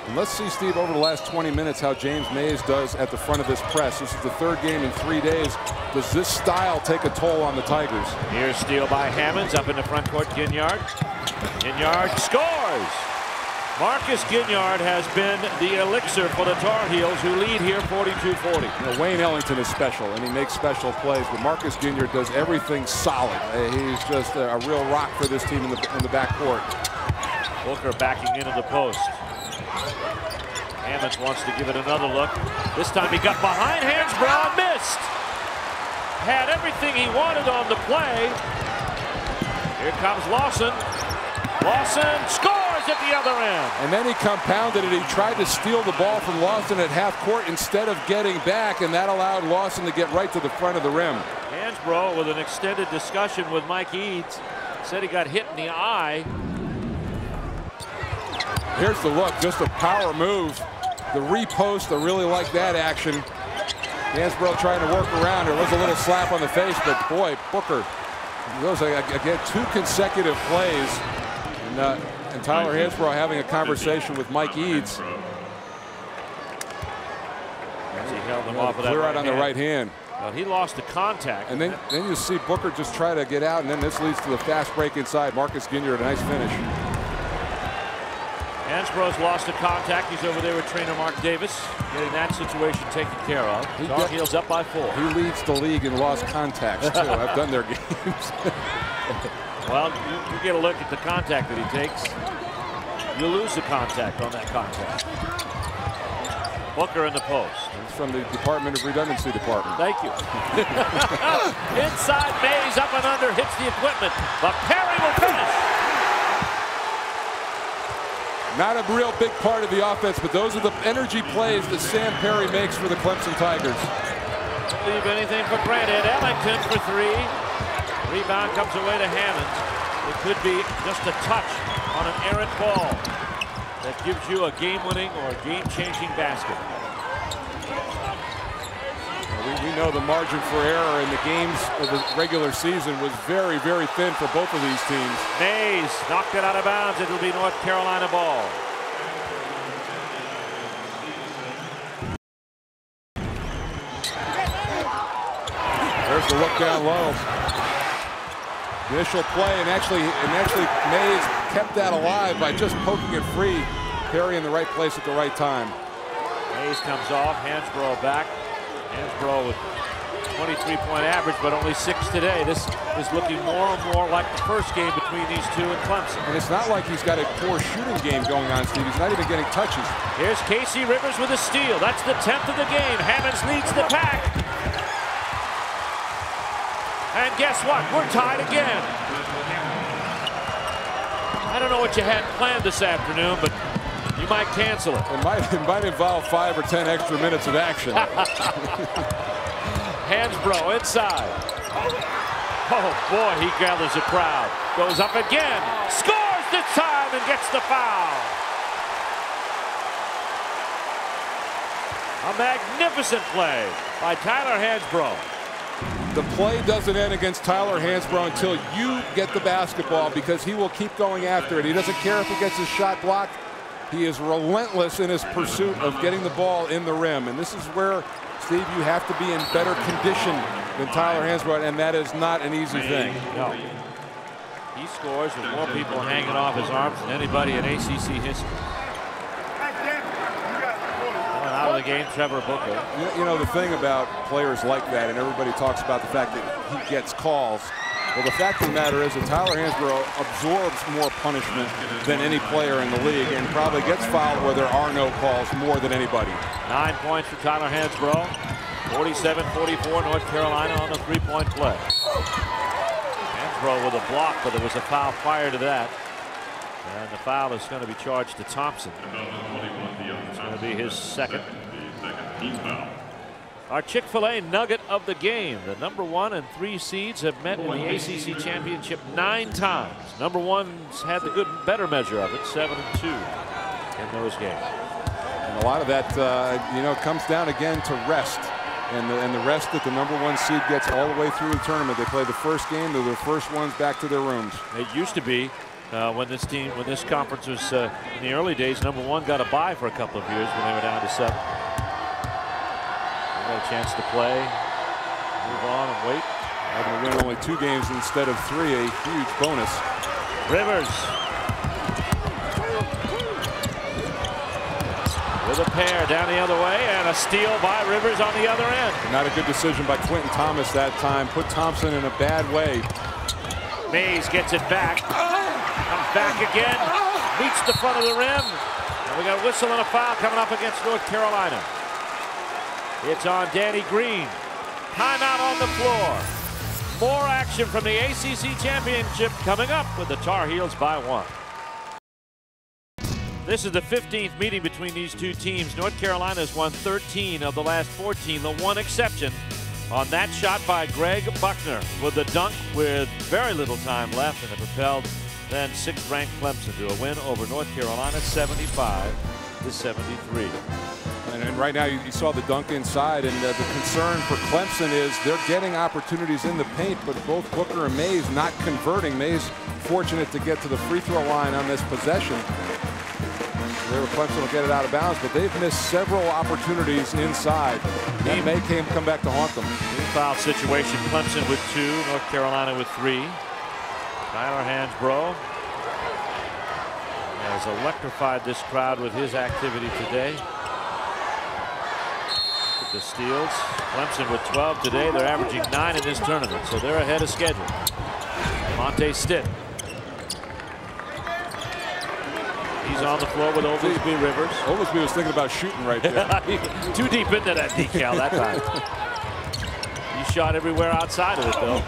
And let's see, Steve, over the last 20 minutes how James Mays does at the front of this press. This is the third game in three days. Does this style take a toll on the Tigers? Here's steal by Hammonds up in the front court. Ginyard. Ginyard scores. Marcus Ginyard has been the elixir for the Tar Heels, who lead here 42-40. You know, Wayne Ellington is special, and he makes special plays, but Marcus Ginyard does everything solid. Uh, he's just a, real rock for this team in the, in the back court. Booker backing into the post. Hammonds wants to give it another look. This time he got behind Hansbrough, missed. Had everything he wanted on the play. Here comes Lawson. Lawson scores! at the other end. And then he compounded it. He tried to steal the ball from Lawson at half court instead of getting back, and that allowed Lawson to get right to the front of the rim. Hansbrough with an extended discussion with Mike Eades. Said he got hit in the eye. Here's the look, just a power move. The repost, I really like that action. Hansbrough trying to work around. There was a little slap on the face, but boy, Booker, those again two consecutive plays. And, uh, and Tyler Hansbrough having a conversation with Mike Eades. As he held him off of that Clear right out on hand. the right hand. Well, he lost the contact. And then, then you see Booker just try to get out, and then this leads to the fast break inside. Marcus Ginyard, a nice finish. Hansbrough's lost the contact. He's over there with trainer Mark Davis, getting that situation taken care of. He Tar Heels up by four. He leads the league in lost contacts, too. I've done their games. Well, you, you, get a look at the contact that he takes. You lose the contact on that contact. Booker in the post. It's from the Department of Redundancy Department. Thank you. Inside Mays up and under, hits the equipment, but Perry will finish. Not a real big part of the offense, but those are the energy plays that Sam Perry makes for the Clemson Tigers. Leave anything for granted. Ellington for three. Rebound comes away to Hammonds. It could be just a touch on an errant ball that gives you a game-winning or game-changing basket. We, we, know the margin for error in the games of the regular season was very, very thin for both of these teams. Mays knocked it out of bounds. It'll be North Carolina ball. There's the look down low. Initial play, and actually, and actually Mays kept that alive by just poking it free. Perry in the right place at the right time. Mays comes off, Hansbrough back. Hansbrough with 23-point average, but only six today. This is looking more and more like the first game between these two and Clemson. And it's not like he's got a poor shooting game going on, Steve. He's not even getting touches. Here's K.C. Rivers with a steal. That's the 10th of the game. Hammonds leads the pack. And guess what? We're tied again. I don't know what you had planned this afternoon, but you might cancel it. It might, it might involve five or ten extra minutes of action. Hansbrough inside. Oh, boy, he gathers a crowd. Goes up again. Scores this time and gets the foul. A magnificent play by Tyler Hansbrough. The play doesn't end against Tyler Hansbrough until you get the basketball because he will keep going after it. He doesn't care if he gets his shot blocked. He is relentless in his pursuit of getting the ball in the rim. And this is where, Steve, you have to be in better condition than Tyler Hansbrough, and that is not an easy thing. No. He scores with more people hanging off his arms than anybody in ACC history out of the game, Trevor Booker. You, you know, the thing about players like that, and everybody talks about the fact that he gets calls. Well, the fact of the matter is that Tyler Hansbrough absorbs more punishment than any player in the league and probably gets fouled where there are no calls more than anybody. Nine points for Tyler Hansbrough. 47-44 North Carolina on the three-point play. Hansbrough with a block, but there was a foul prior to that. And the foul is going to be charged to Thompson. It's going to be his second. Our Chick-fil-A nugget of the game. The number one and three seeds have met in the ACC championship nine times. Number one's had the good, better measure of it, seven and two in those games. And a lot of that, uh, you know, comes down again to rest. And the, and the rest that the number one seed gets all the way through the tournament. They play the first game. They're the first ones back to their rooms. It used to be Uh, when this team, when this conference was uh, in the early days, number one got a bye for a couple of years when they were down to seven. Got a chance to play, move on, and wait. Having to win only two games instead of three, a huge bonus. Rivers with a pair down the other way and a steal by Rivers on the other end. Not a good decision by Quentin Thomas that time. Put Thompson in a bad way. Mays gets it back. Comes back again. Meets the front of the rim. And we got a whistle and a foul coming up against North Carolina. It's on Danny Green. Timeout on the floor. More action from the ACC Championship coming up with the Tar Heels by one. This is the 15th meeting between these two teams. North Carolina has won 13 of the last 14, the one exception on that shot by Greg Buckner with the dunk with very little time left and it propelled then sixth ranked Clemson to a win over North Carolina 75 to 73. And, and right now you, you, saw the dunk inside and uh, the concern for Clemson is they're getting opportunities in the paint but both Booker and Mays not converting. Mays fortunate to get to the free throw line on this possession. There, Clemson will get it out of bounds, but they've missed several opportunities inside. That may came, come back to haunt them. New foul situation. Clemson with two, North Carolina with three. Tyler Hansbrough has electrified this crowd with his activity today. The steals. Clemson with 12 today. They're averaging nine in this tournament, so they're ahead of schedule. Monte Stitt He's on the floor with Oglesby Rivers. Oglesby was thinking about shooting right there. Too deep into that decal that time. he shot everywhere outside of it, though.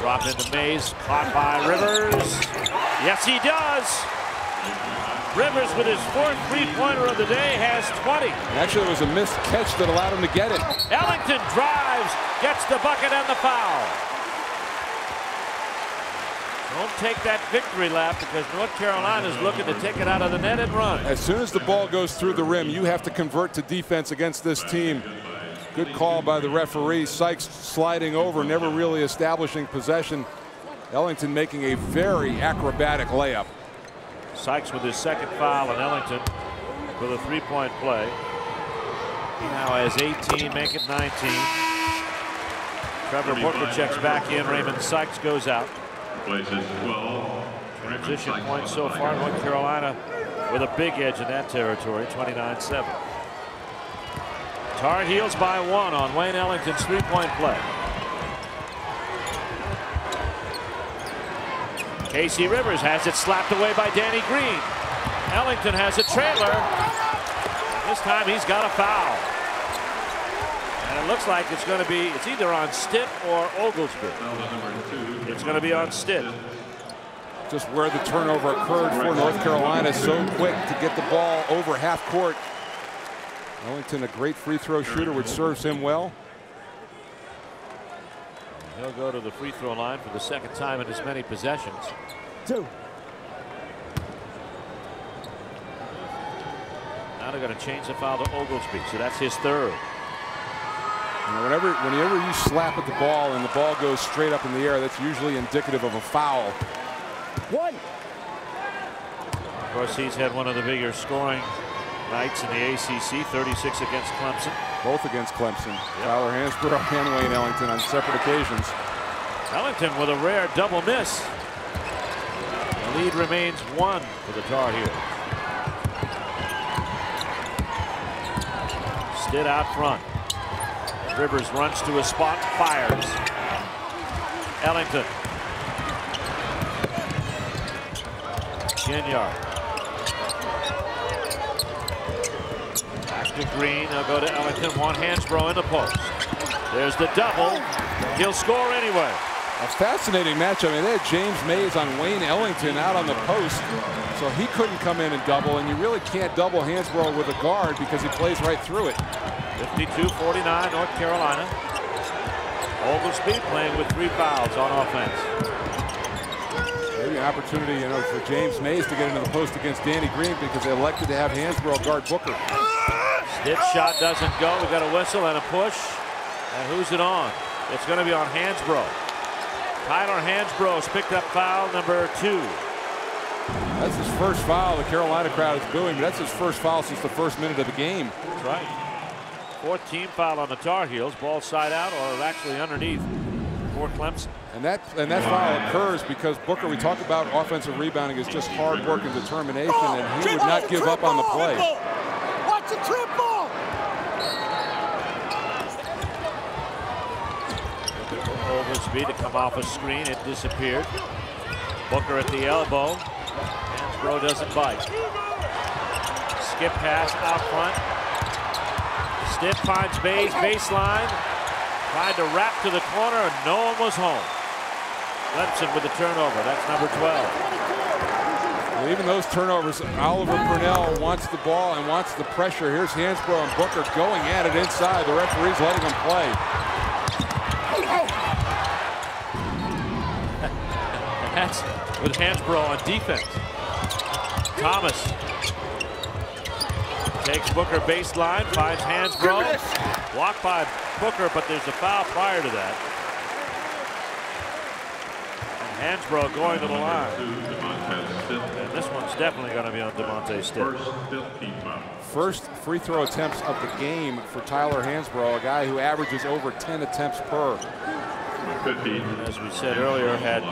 Drop into Mays, caught by Rivers. Yes, he does. Rivers with his fourth three-pointer of the day has 20. Actually, it was a missed catch that allowed him to get it. Ellington drives, gets the bucket and the foul. Don't take that victory lap because North Carolina is looking to take it out of the net and run. As soon as the ball goes through the rim, you have to convert to defense against this team. Good call by the referee. Sykes sliding over, never really establishing possession. Ellington making a very acrobatic layup. Sykes with his second foul and Ellington with a three-point play. He now has 18, make it 19. Trevor Booker checks back in. Raymond Sykes goes out. Places 12. Transition point so far. North Carolina with a big edge in that territory, 29-7. Tar Heels by one on Wayne Ellington's three-point play. K.C. Rivers has it slapped away by Danny Green. Ellington has a trailer. This time he's got a foul. And it looks like it's going to be, it's either on Stitt or Oglesby. It's going to be on Stitt. Just where the turnover occurred for North Carolina so quick to get the ball over half court. Ellington, a great free throw shooter, which serves him well. He'll go to the free throw line for the second time in as many possessions. Two. Now they're going to change the foul to Oglesby, so that's his third. You whenever, whenever you slap at the ball and the ball goes straight up in the air, that's usually indicative of a foul. One. Of course, he's had one of the bigger scoring nights in the ACC, 36 against Clemson. Both against Clemson. Yep. Tyler Hansbrough and Wayne Ellington on separate occasions. Ellington with a rare double miss. The lead remains one for the Tar Heels. Stitt out front. Rivers runs to a spot, fires. Ellington. Ginyard. To Green. They'll go to Ellington. One Hansbrough in the post. There's the double. He'll score anyway. A fascinating match. I mean, they had James Mays on Wayne Ellington out on the post, so he couldn't come in and double, and you really can't double Hansbrough with a guard because he plays right through it. 52-49 North Carolina. Oglesby playing with three fouls on offense. Maybe an opportunity, you know, for James Mays to get into the post against Danny Green because they elected to have Hansbrough guard Booker. Stitt shot doesn't go. We got a whistle and a push. And who's it on? It's going to be on Hansbrough. Tyler Hansbrough has picked up foul number two. That's his first foul. The Carolina crowd is booing, but that's his first foul since the first minute of the game. That's right. Fourth team foul on the Tar Heels. Ball side out or actually underneath for Clemson. And that and that foul occurs because Booker, we talk about offensive rebounding is just hard work and determination, and he would not give up on the play. Watch the triple! Oglesby to come off a screen. It disappeared. Booker at the elbow. Hansbrough doesn't bite. Skip pass out front. Stitt finds Mays baseline. Tried to wrap to the corner and no one was home. Clemson with the turnover. That's number 12. Well, even those turnovers, Oliver Purnell wants the ball and wants the pressure. Here's Hansbrough and Booker going at it inside. The referee's letting them play. That's with Hansbrough on defense. Thomas takes Booker baseline, finds Hansbrough. Walk by Booker, but there's a foul prior to that. And Hansbrough going to the line. And this one's definitely going to be on DeMonte Stitt. First, fifth team foul. First free throw attempts of the game for Tyler Hansbrough, a guy who averages over 10 attempts per. 15. As we said earlier, had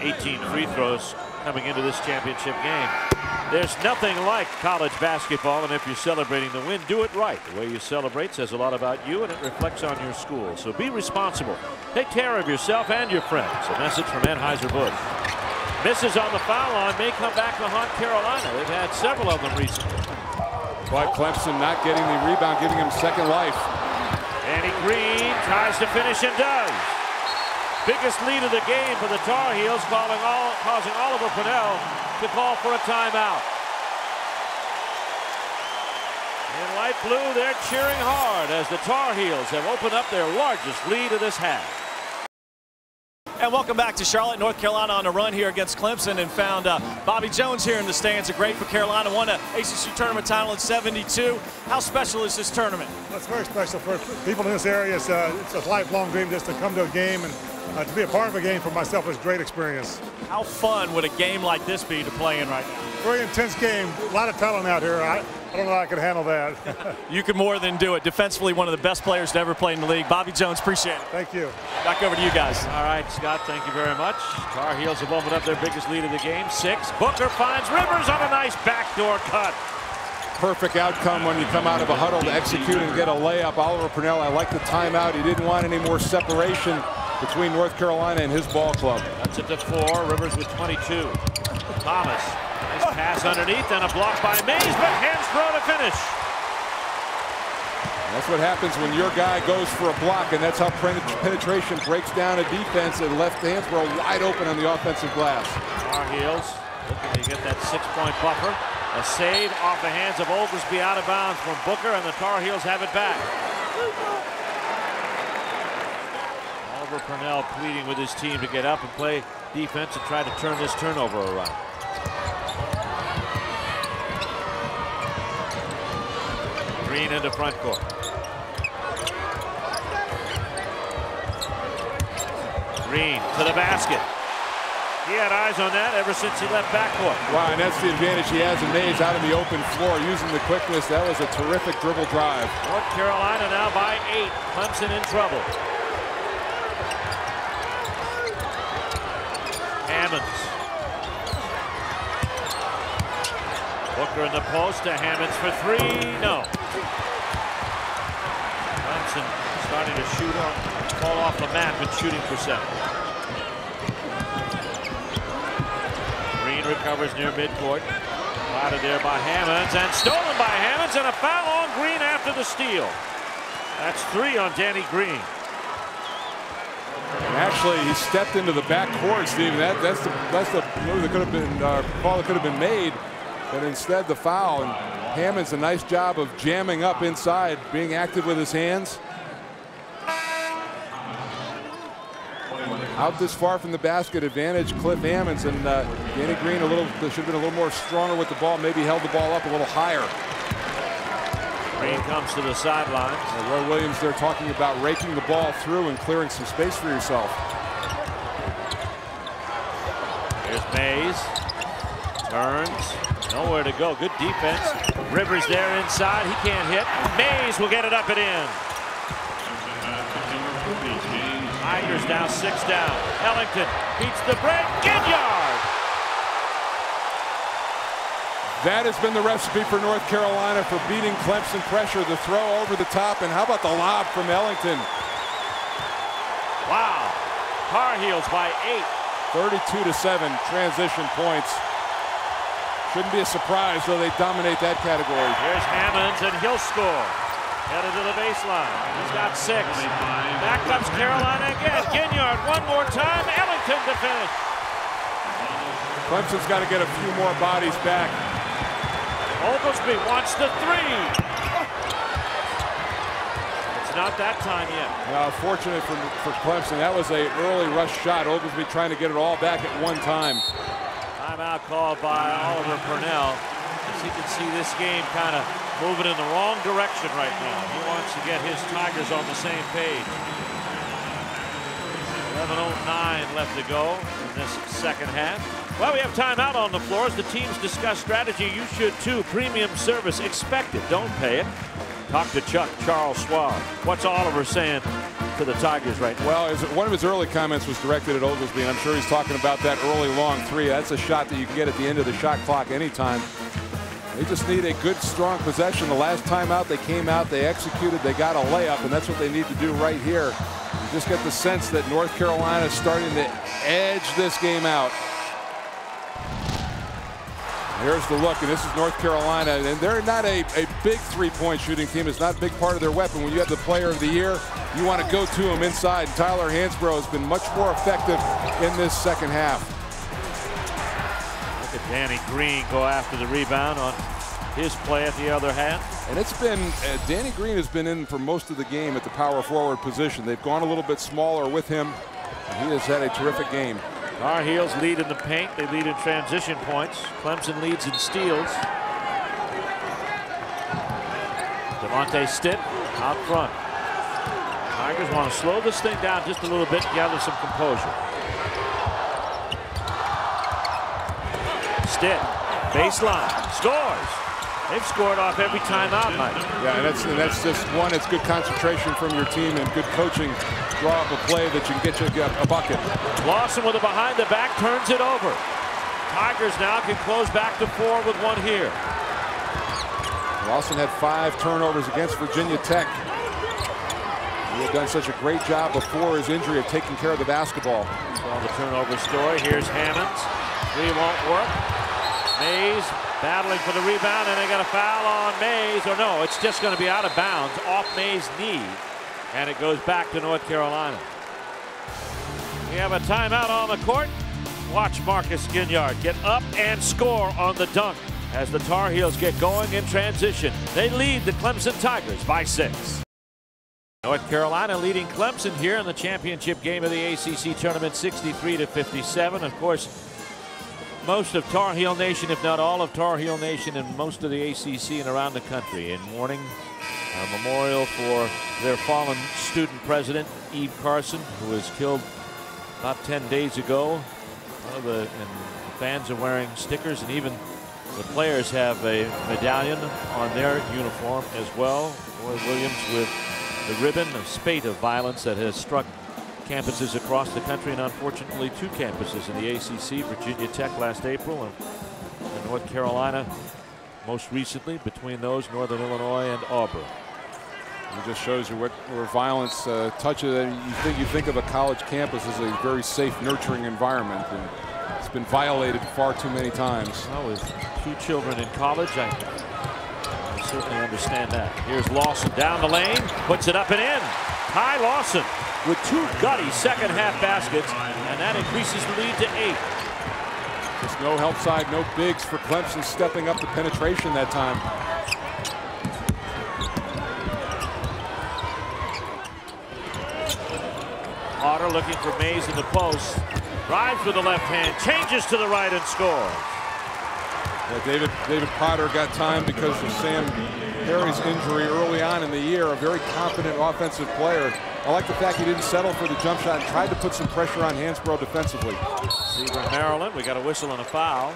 18 free throws coming into this championship game. There's nothing like college basketball, and if you're celebrating the win, do it right. The way you celebrate says a lot about you, and it reflects on your school. So be responsible. Take care of yourself and your friends. A message from Anheuser-Busch. Misses on the foul line, may come back to haunt Carolina. They've had several of them recently. But Clemson not getting the rebound, giving him second life. Danny Green tries to finish and does. Biggest lead of the game for the Tar Heels, calling all, causing Oliver Purnell to call for a timeout. In light blue, they're cheering hard as the Tar Heels have opened up their largest lead of this half. And welcome back to Charlotte, North Carolina on a run here against Clemson and found uh, Bobby Jones here in the stands. A great for Carolina. Won a ACC tournament title in 72. How special is this tournament? It's very special for people in this area. It's, uh, it's a lifelong dream just to come to a game and uh, to be a part of a game for myself was a great experience. How fun would a game like this be to play in right now? Very intense game. A lot of talent out here. I, I don't know how I could handle that. You can more than do it. Defensively, one of the best players to ever play in the league. Bobby Jones, appreciate it. Thank you. Back over to you guys. All right, Scott, thank you very much. Tar Heels have opened up their biggest lead of the game, six. Booker finds Rivers on a nice backdoor cut. Perfect outcome when you come out of a huddle to execute and get a layup. Oliver Purnell, I like the timeout. He didn't want any more separation between North Carolina and his ball club. That's it to four. Rivers with 22. Thomas, nice pass underneath and a block by Mays, but Hansbrough to finish. That's what happens when your guy goes for a block, and that's how penetration breaks down a defense and left hands were wide open on the offensive glass. Tar Heels looking to get that six-point buffer. A save off the hands of Oglesby out of bounds from Booker, and the Tar Heels have it back. Oliver Purnell pleading with his team to get up and play defense and try to turn this turnover around. Green into front court. Green to the basket. He had eyes on that ever since he left backcourt. Wow, and that's the advantage he has in Mays out in the open floor using the quickness. That was a terrific dribble drive. North Carolina now by eight. Clemson in trouble. Hammonds. Booker in the post to Hammonds for three. No. Clemson starting to shoot on, fall off the map in shooting percent. Green recovers near midcourt. Out of there by Hammonds and stolen by Hammonds and a foul on Green after the steal. That's three on Danny Green. Actually, he stepped into the back court, Steve. That, that's the that's the move that could have been uh, call that could have been made, but instead the foul. And Hammond's a nice job of jamming up inside, being active with his hands. Out this far from the basket, advantage Cliff Hammonds and uh, Danny Green a little should have been a little more stronger with the ball. Maybe held the ball up a little higher. Green comes to the sidelines. Uh, Roy Williams there talking about raking the ball through and clearing some space for yourself. Here's Mays. Turns. nowhere to go. Good defense. Rivers there inside. He can't hit. Mays will get it up and in. Tigers now six down. Ellington beats the break. Ginyard. That has been the recipe for North Carolina for beating Clemson pressure. The throw over the top, and how about the lob from Ellington? Wow. Tar Heels by eight. 32 to 7 transition points. Shouldn't be a surprise, though they dominate that category. Here's Hammonds, and he'll score. Headed to the baseline. He's got six. Back comes Carolina again. Ginyard one more time. Ellington to finish. Clemson's got to get a few more bodies back. Oglesby wants the three. It's not that time yet. Uh, fortunate for, for Clemson, that was a early rush shot. Oglesby trying to get it all back at one time. Timeout called by Oliver Purnell. As you can see this game kind of moving in the wrong direction right now. He wants to get his Tigers on the same page. 11.09 left to go in this second half. Well, we have timeout on the floor as the teams discuss strategy. You should too. Premium service. Expect it. Don't pay it. Talk to Chuck Charles Schwab. What's Oliver saying to the Tigers right now? Well, one of his early comments was directed at Oglesby, and I'm sure he's talking about that early long three. That's a shot that you can get at the end of the shot clock anytime. They just need a good, strong possession. The last time out, they came out, they executed, they got a layup, and that's what they need to do right here. You just get the sense that North Carolina is starting to edge this game out. Here's the look, and this is North Carolina, and they're not a, a big three-point shooting team. It's not a big part of their weapon. When you have the player of the year, you want to go to him inside. And Tyler Hansbrough has been much more effective in this second half. Look at Danny Green go after the rebound on his play at the other half. And it's been, uh, Danny Green has been in for most of the game at the power forward position. They've gone a little bit smaller with him, and he has had a terrific game. Tar Heels lead in the paint. They lead in transition points. Clemson leads in steals. Demontez Stitt out front. Tigers want to slow this thing down just a little bit, gather some composure. Stitt, baseline, scores. They've scored off every time out, Mike. Yeah, and that's, and that's just one, it's good concentration from your team and good coaching. Draw up a play that you can get you a bucket. Lawson with a behind the back turns it over. Tigers now can close back to four with one here. Lawson had five turnovers against Virginia Tech. He had done such a great job before his injury of taking care of the basketball. Saw the turnover story. Here's Hammonds. Three won't work. Mays battling for the rebound, and they got a foul on Mays. Or no, it's just going to be out of bounds off Mays' knee, and it goes back to North Carolina. We have a timeout on the court. Watch Marcus Ginyard get up and score on the dunk as the Tar Heels get going in transition. They lead the Clemson Tigers by six. North Carolina leading Clemson here in the championship game of the ACC tournament 63 to 57. Of course, most of Tar Heel Nation, if not all of Tar Heel Nation and most of the ACC and around the country in mourning a memorial for their fallen student president, Eve Carson, who was killed about 10 days ago. The and fans are wearing stickers and even the players have a medallion on their uniform as well. Roy Williams with the ribbon, a spate of violence that has struck campuses across the country and unfortunately two campuses in the ACC, Virginia Tech last April and, and North Carolina most recently between those Northern Illinois and Auburn. It just shows you what where violence uh, touches. You think you think of a college campus as a very safe, nurturing environment, and it's been violated far too many times. Well, with two children in college, I, I certainly understand that. Here's Lawson down the lane, puts it up and in. Ty Lawson with two gutty second half baskets, and that increases the lead to eight. Just no help side, no bigs for Clemson stepping up the penetration that time. Potter looking for Mays in the post. Drives with the left hand, changes to the right and scores. Yeah, David David Potter got time because of Sam Perry's injury early on in the year. A very confident offensive player. I like the fact he didn't settle for the jump shot and tried to put some pressure on Hansbrough defensively. Maryland, we got a whistle and a foul.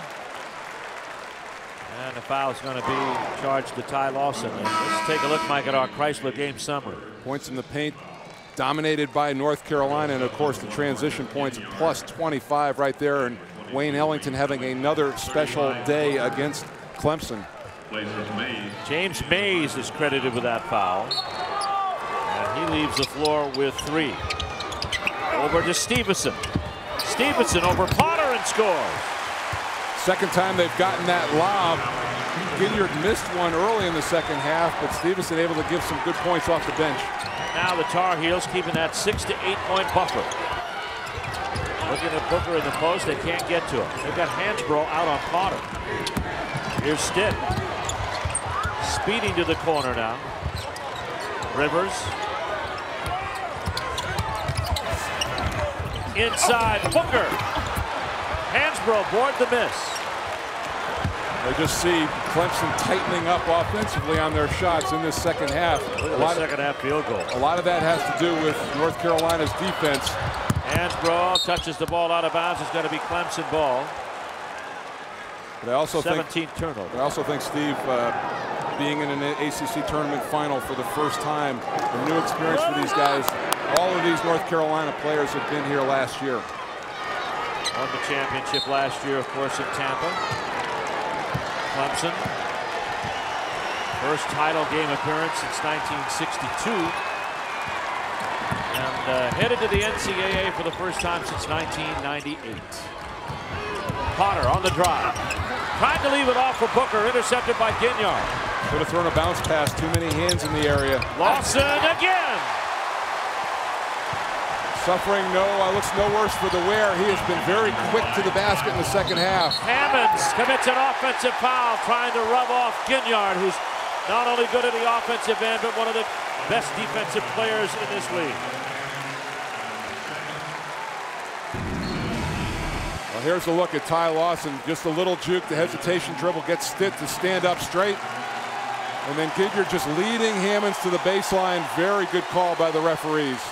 And the foul is going to be charged to Ty Lawson. And let's take a look, Mike, at our Chrysler game summary. Points in the paint dominated by North Carolina, and of course the transition points plus 25 right there, and Wayne Ellington having another special day against Clemson. James Mays is credited with that foul. He leaves the floor with three. Over to Stepheson. Stepheson over Potter and scores. Second time they've gotten that lob. Ginyard missed one early in the second half, but Stepheson able to give some good points off the bench. Now the Tar Heels keeping that six to eight point buffer. Looking at Booker in the post, they can't get to him. They've got Hansbrough out on Potter. Here's Stitt. Speeding to the corner now. Rivers. Inside, Booker. Hansbrough board the miss. I just see Clemson tightening up offensively on their shots in this second half. A lot second half field goal. A lot of that has to do with North Carolina's defense. Hansbrough touches the ball out of bounds. It's going to be Clemson ball. But I also 17th think turnover. I also think Steve, uh, being in an ACC tournament final for the first time, a new experience for these guys. All of these North Carolina players have been here last year. Won the championship last year, of course, in Tampa. Clemson. First title game appearance since 1962. And uh, headed to the NCAA for the first time since 1998. Potter on the drive. Tried to leave it off for Booker, intercepted by Ginyard. Could have thrown a bounce pass, too many hands in the area. Lawson again. Suffering no, uh, looks no worse for the wear. He has been very quick to the basket in the second half. Hammonds commits an offensive foul, trying to rub off Ginyard, who's not only good at the offensive end, but one of the best defensive players in this league. Well, here's a look at Ty Lawson. Just a little juke. The hesitation dribble gets Stitt to stand up straight. And then Ginyard just leading Hammonds to the baseline. Very good call by the referees.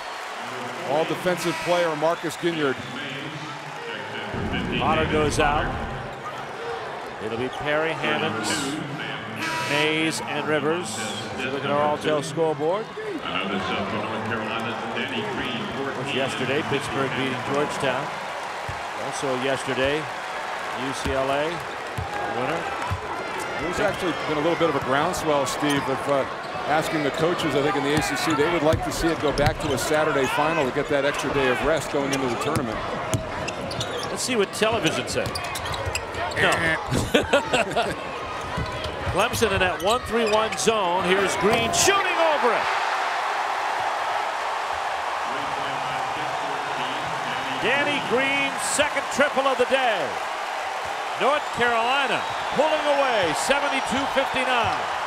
All defensive player Marcus Ginyard. Potter goes out. It'll be Perry, Hammonds, Mays, and Rivers. So look at our Alltel scoreboard. Another sub for North Carolina's Danny Green, 14. Yesterday, Pittsburgh beating Georgetown. Also yesterday, UCLA winner. There's actually been a little bit of a groundswell, Steve, of uh, asking the coaches, I think, in the ACC, they would like to see it go back to a Saturday final to get that extra day of rest going into the tournament. Let's see what television says. No. Eh. Clemson in that 1-3-1 zone. Here's Green shooting over it. Danny Green, second triple of the day. North Carolina pulling away 72-59.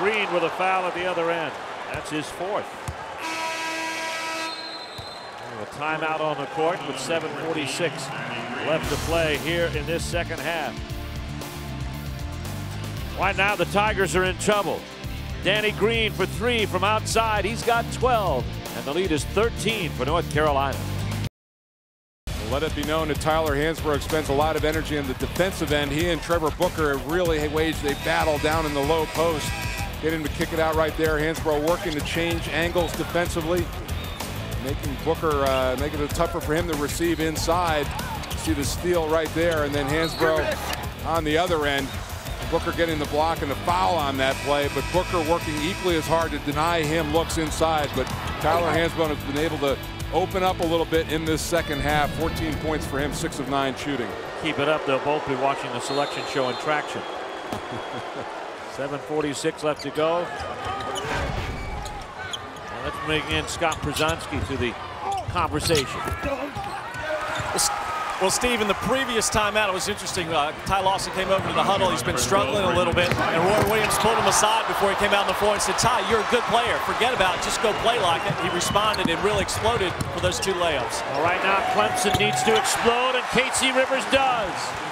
Green with a foul at the other end. That's his fourth. A timeout on the court with 7.46 left to play here in this second half. Right now, the Tigers are in trouble. Danny Green for three from outside. He's got 12, and the lead is 13 for North Carolina. Let it be known that Tyler Hansbrough spends a lot of energy on the defensive end. He and Trevor Booker have really waged a battle down in the low post. Get him to kick it out right there. Hansbrough working to change angles defensively, making Booker, uh, making it tougher for him to receive inside. See the steal right there, and then Hansbrough on the other end. Booker getting the block and the foul on that play, but Booker working equally as hard to deny him looks inside. But Tyler Hansbrough has been able to open up a little bit in this second half. 14 points for him, six of nine shooting. Keep it up. They'll both be watching the selection show in traction. 7.46 left to go. And let's bring in Scott Przanski to the conversation. Well, Steve, in the previous timeout, it was interesting. Uh, Ty Lawson came over to the huddle. He's been struggling a little bit. And Roy Williams pulled him aside before he came out on the floor and said, Ty, you're a good player. Forget about it. Just go play like it. He responded and really exploded for those two layups. All right, now Clemson needs to explode, and K.C. Rivers does.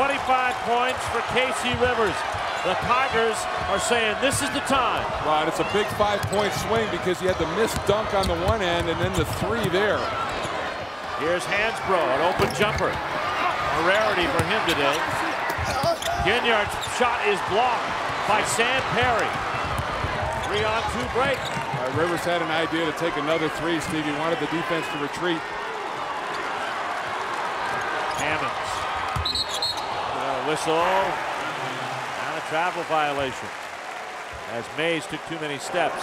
25 points for K.C. Rivers. The Tigers are saying this is the time. Right, it's a big five-point swing because you had the missed dunk on the one end and then the three there. Here's Hansbrough, an open jumper. A rarity for him today. Ginyard's shot is blocked by Sam Perry. Three on two break. Uh, Rivers had an idea to take another three, Steve. He wanted the defense to retreat. Hammonds. Uh, a travel violation as Mays took too many steps.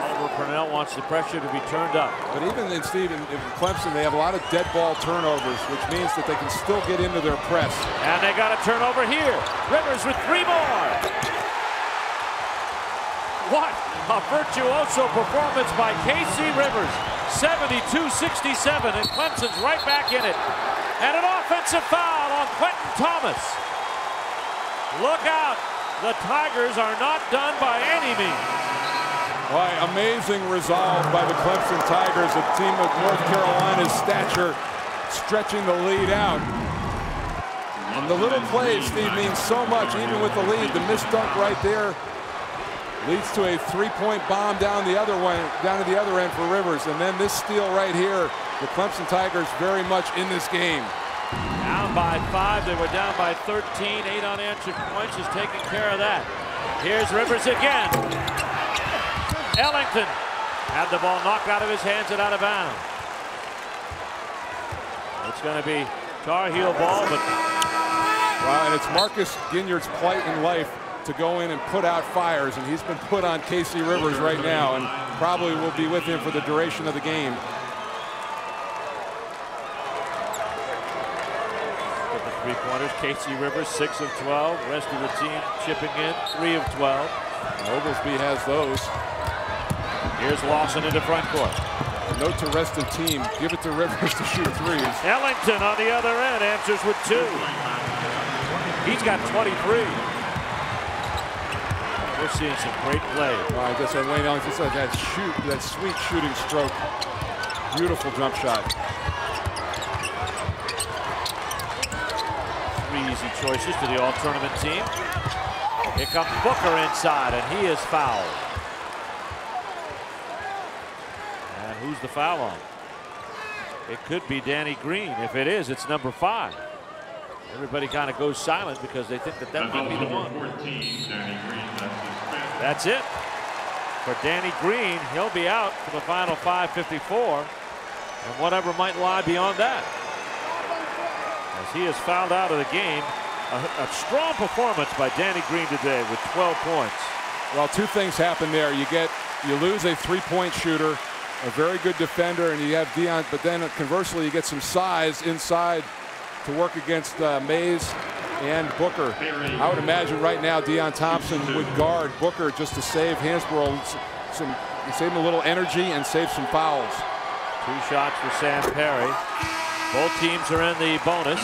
Oliver Purnell wants the pressure to be turned up. But even in Steve, in, Clemson, they have a lot of dead ball turnovers, which means that they can still get into their press. And they got a turnover here. Rivers with three more. What a virtuoso performance by K.C. Rivers. 72-67, and Clemson's right back in it. And an offensive foul on Quentin Thomas. Look out. The Tigers are not done by any means. Why, amazing resolve by the Clemson Tigers, a team of North Carolina's stature, stretching the lead out. And the little play, Steve, means so much, even with the lead. The missed dunk right there leads to a three-point bomb down the other one, down to the other end for Rivers. And then this steal right here, the Clemson Tigers very much in this game. Down by five. They were down by 13. Eight unanswered points is taking care of that. Here's Rivers again. Ellington had the ball knocked out of his hands and out of bounds. It's going to be Tar Heel ball, but well, and it's Marcus Ginyard's plight in life to go in and put out fires, and he's been put on K.C. Rivers right now, and probably will be with him for the duration of the game. Three-pointers. K.C. Rivers, 6 of 12. Rest of the team chipping in, 3 of 12. Oglesby has those. Here's Lawson into front court. A note to rest of team. Give it to Rivers to shoot threes. Ellington on the other end answers with two. He's got 23. We're seeing some great play. Oh, I guess Wayne Ellington said that shoot, that sweet shooting stroke. Beautiful jump shot. Easy choices to the all-tournament team. Here comes Booker inside, and he is fouled. And who's the foul on? It could be Danny Green. If it is, it's number five. Everybody kind of goes silent because they think that that might be the one. That's it. For Danny Green, he'll be out for the final 5.54. And whatever might lie beyond that as he is fouled out of the game. A, a, strong performance by Danny Green today with 12 points. Well, two things happen there. You get you lose a three-point shooter, a very good defender, and you have Deon. But then conversely, you get some size inside to work against uh, Mays and Booker. I would imagine right now Deon Thompson would guard Booker just to save Hansbrough some, save him a little energy and save some fouls. Two shots for Sam Perry. Both teams are in the bonus.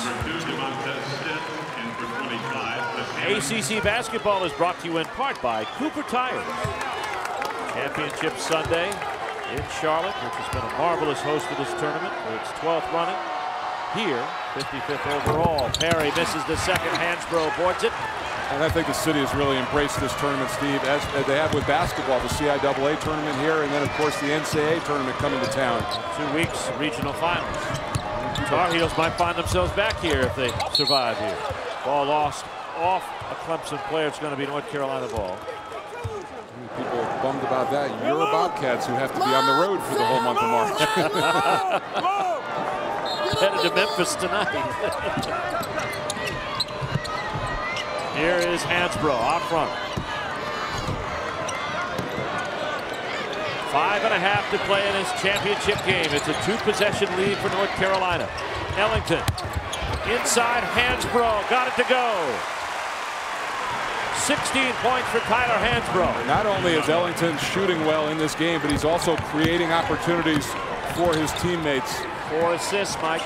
ACC basketball is brought to you in part by Cooper Tires. Championship Sunday in Charlotte, which has been a marvelous host of this tournament for its 12th running. Here, 55th overall. Perry misses the second. Hansbrough boards it. And I think the city has really embraced this tournament, Steve, as uh, they have with basketball, the CIAA tournament here, and then, of course, the NCAA tournament coming to town. Two weeks, regional finals. Tar Heels might find themselves back here if they survive here. Ball lost off a Clemson player. It's going to be North Carolina ball. People are bummed about that. You're Bobcats who have to be on the road for the whole month of March. Headed to Memphis tonight. Here is Hansbrough out front. Five and a half to play in this championship game. It's a two-possession lead for North Carolina. Ellington inside Hansbrough. Got it to go. 16 points for Tyler Hansbrough. Not only is Ellington shooting well in this game, but he's also creating opportunities for his teammates. Four assists, Mike.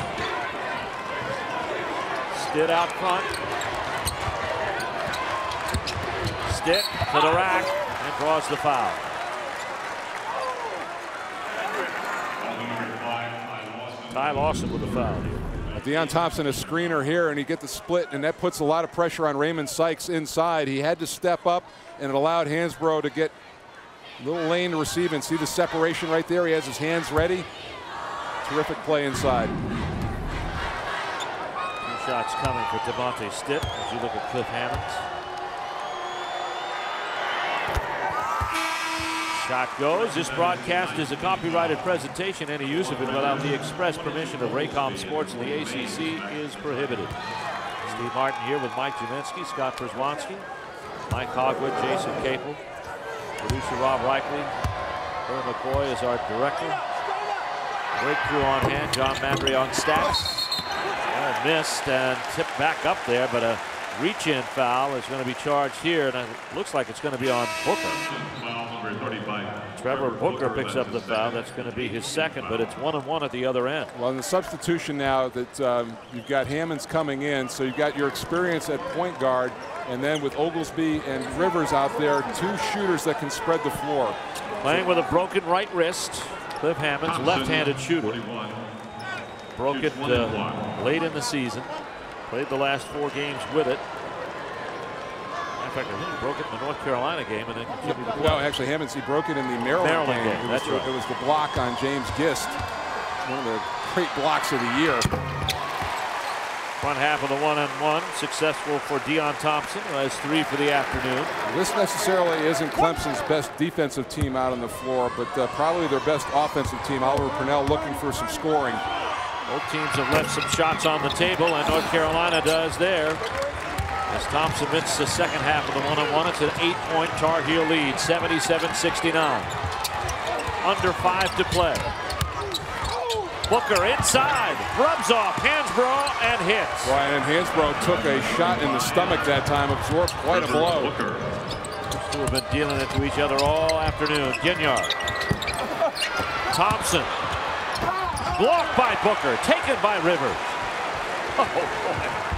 Stitt out front. Stitt to the rack and draws the foul. Ty Lawson with a foul here. Deon Thompson a screener here, and he get the split, and that puts a lot of pressure on Raymond Sykes inside. He had to step up, and it allowed Hansbrough to get a little lane to receive and see the separation right there. He has his hands ready. Terrific play inside. Two shots coming for Demontez Stitt as you look at Cliff Hammonds. Shot goes. This broadcast is a copyrighted presentation. Any use of it without the express permission of Raycom Sports and the ACC is prohibited. Steve Martin here with Mike Gminski, Scott Przwanski, Mike Hogewood, Jason Capel, producer Rob Reichley, Bill McCoy is our director. Crew on hand. John Mabry on stats. Missed and tipped back up there, but a reach-in foul is going to be charged here, and it looks like it's going to be on Booker. Trevor Booker picks up the foul. That's going to be his second, but it's one and one at the other end. Well, in the substitution now that um, you've got Hammonds coming in, so you've got your experience at point guard, and then with Oglesby and Rivers out there, two shooters that can spread the floor. Playing with a broken right wrist, Cliff Hammonds, left-handed shooter. Broke it uh, late in the season. Played the last four games with it fact, I think he broke it in the North Carolina game and then continued to play. No, actually, Hammonds, he broke it in the Maryland, Maryland game. game. That's it was, right. It was the block on James Gist, one of the great blocks of the year. Front half of the one-on-one, successful for Deon Thompson, who has three for the afternoon. This necessarily isn't Clemson's best defensive team out on the floor, but uh, probably their best offensive team. Oliver Purnell looking for some scoring. Both teams have left some shots on the table, and North Carolina does there. As Thompson misses the second half of the one-on-one, it's an eight-point Tar Heel lead, 77-69. Under five to play. Booker inside, rubs off Hansbrough and hits. Ryan Hansbrough took a shot in the stomach that time, absorbed quite a blow. These two have been dealing it to each other all afternoon. Ginyard. Thompson. Blocked by Booker, taken by Rivers. Oh, boy.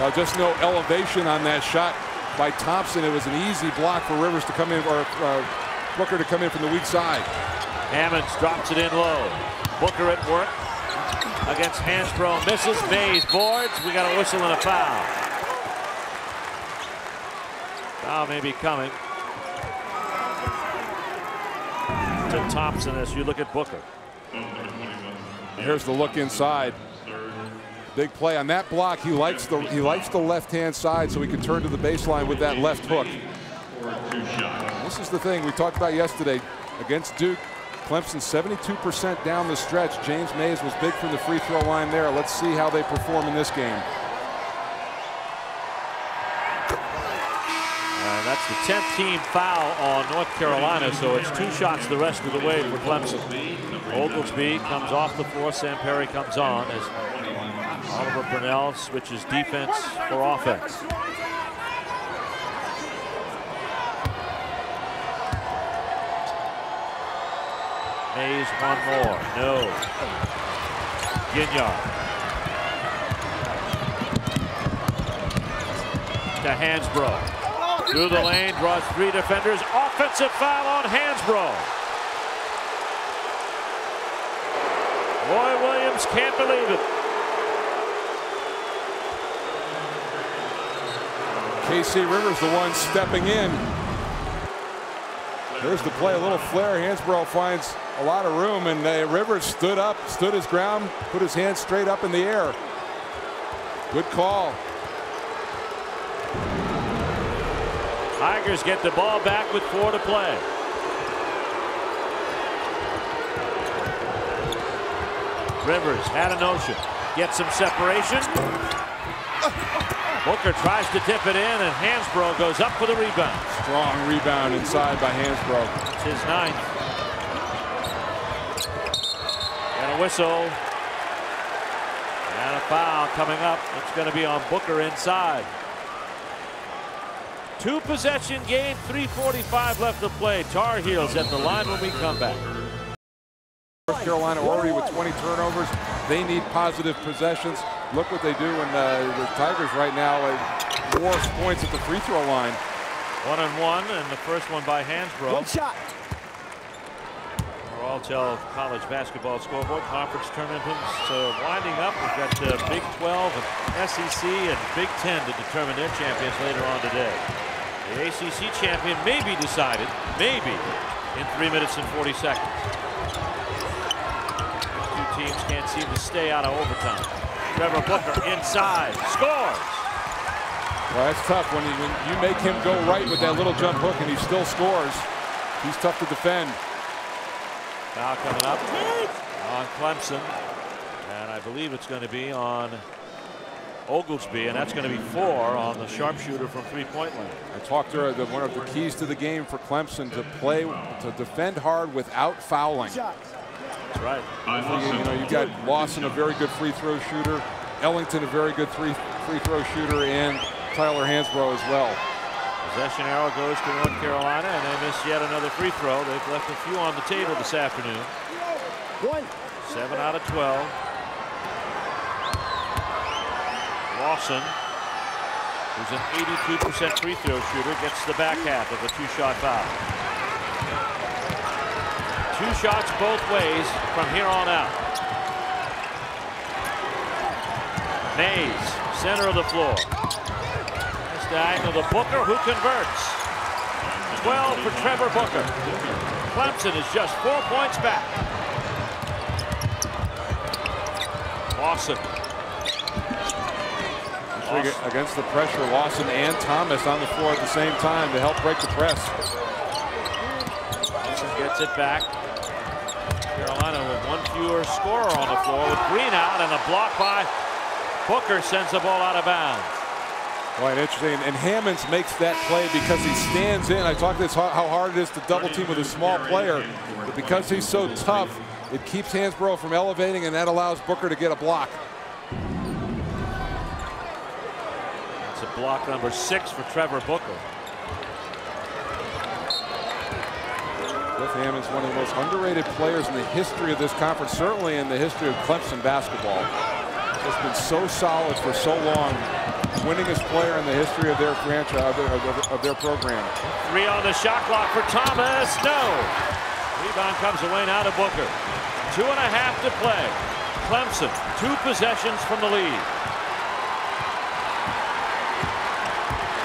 Uh, just no elevation on that shot by Thompson. It was an easy block for Rivers to come in, or uh, Booker to come in from the weak side. Hammonds drops it in low. Booker at work against Hansbrough. Misses. Mays boards. We got a whistle and a foul. Foul may be coming to Thompson as you look at Booker. Here's the look inside. Big play on that block. He likes the he likes the left-hand side, so he can turn to the baseline with that left hook. This is the thing we talked about yesterday against Duke. Clemson 72% down the stretch. James Mays was big from the free throw line there. Let's see how they perform in this game. Uh, that's the 10th team foul on North Carolina, so it's two shots the rest of the way for Clemson. Oglesby comes off the floor, Sam Perry comes on as Purnell switches defense for offense. Mays one more. No. Ginyard. To Hansbrough. Through the lane, draws three defenders. Offensive foul on Hansbrough. Roy Williams can't believe it. K.C. Rivers the one stepping in. There's the play, a little flare. Hansbrough finds a lot of room, and uh, Rivers stood up, stood his ground, put his hands straight up in the air. Good call. Tigers get the ball back with four to play. Rivers had a notion. Gets some separation. Booker tries to tip it in, and Hansbrough goes up for the rebound. Strong rebound inside by Hansbrough. It's his ninth. And a whistle. And a foul coming up. It's going to be on Booker inside. Two possession game, 3.45 left to play. Tar Heels at the line when we come back. North Carolina already with 20 turnovers. They need positive possessions. Look what they do when uh, the Tigers right now uh, more points at the free throw line. One and one, and the first one by Hansbrough. Good shot. Alltel College Basketball Scoreboard Conference tournaments uh, winding up. We've got uh, Big 12 and SEC and Big 10 to determine their champions later on today. The ACC champion may be decided, maybe, in 3 minutes and 40 seconds. These two teams can't seem to stay out of overtime. Trevor Booker inside, scores! Well, that's tough when you, when you make him go right with that little jump hook and he still scores. He's tough to defend. Foul coming up on Clemson. And I believe it's going to be on Oglesby, and that's going to be four on the sharpshooter from three-point line. I talked to her that one of the keys to the game for Clemson to play, to defend hard without fouling. That's right. You, you know, you've got Lawson, a very good free throw shooter, Ellington, a very good free, free throw shooter, and Tyler Hansbrough as well. Possession arrow goes to North Carolina, and they miss yet another free throw. They've left a few on the table this afternoon. One. Seven out of 12. Lawson, who's an 82% free throw shooter, gets the back half of a two-shot foul. Two shots both ways from here on out. Mays, center of the floor. This diagonal to Booker, who converts. 12 for Trevor Booker. Clemson is just four points back. Lawson. Lawson. Against the pressure, Lawson and Thomas on the floor at the same time to help break the press. Lawson gets it back. Carolina with one fewer scorer on the floor with Green out and a block by Booker sends the ball out of bounds. Quite interesting. And Hammonds makes that play because he stands in. I talked this how hard it is to double team with a small player. But because he's so tough, it keeps Hansbrough from elevating, and that allows Booker to get a block. It's a block number six for Trevor Booker. Cliff Hammonds, one of the most underrated players in the history of this conference, certainly in the history of Clemson basketball. Has been so solid for so long, winningest player in the history of their franchise, of their, of their program. Three on the shot clock for Thomas. No. Rebound comes away now to Booker. Two and a half to play. Clemson, two possessions from the lead.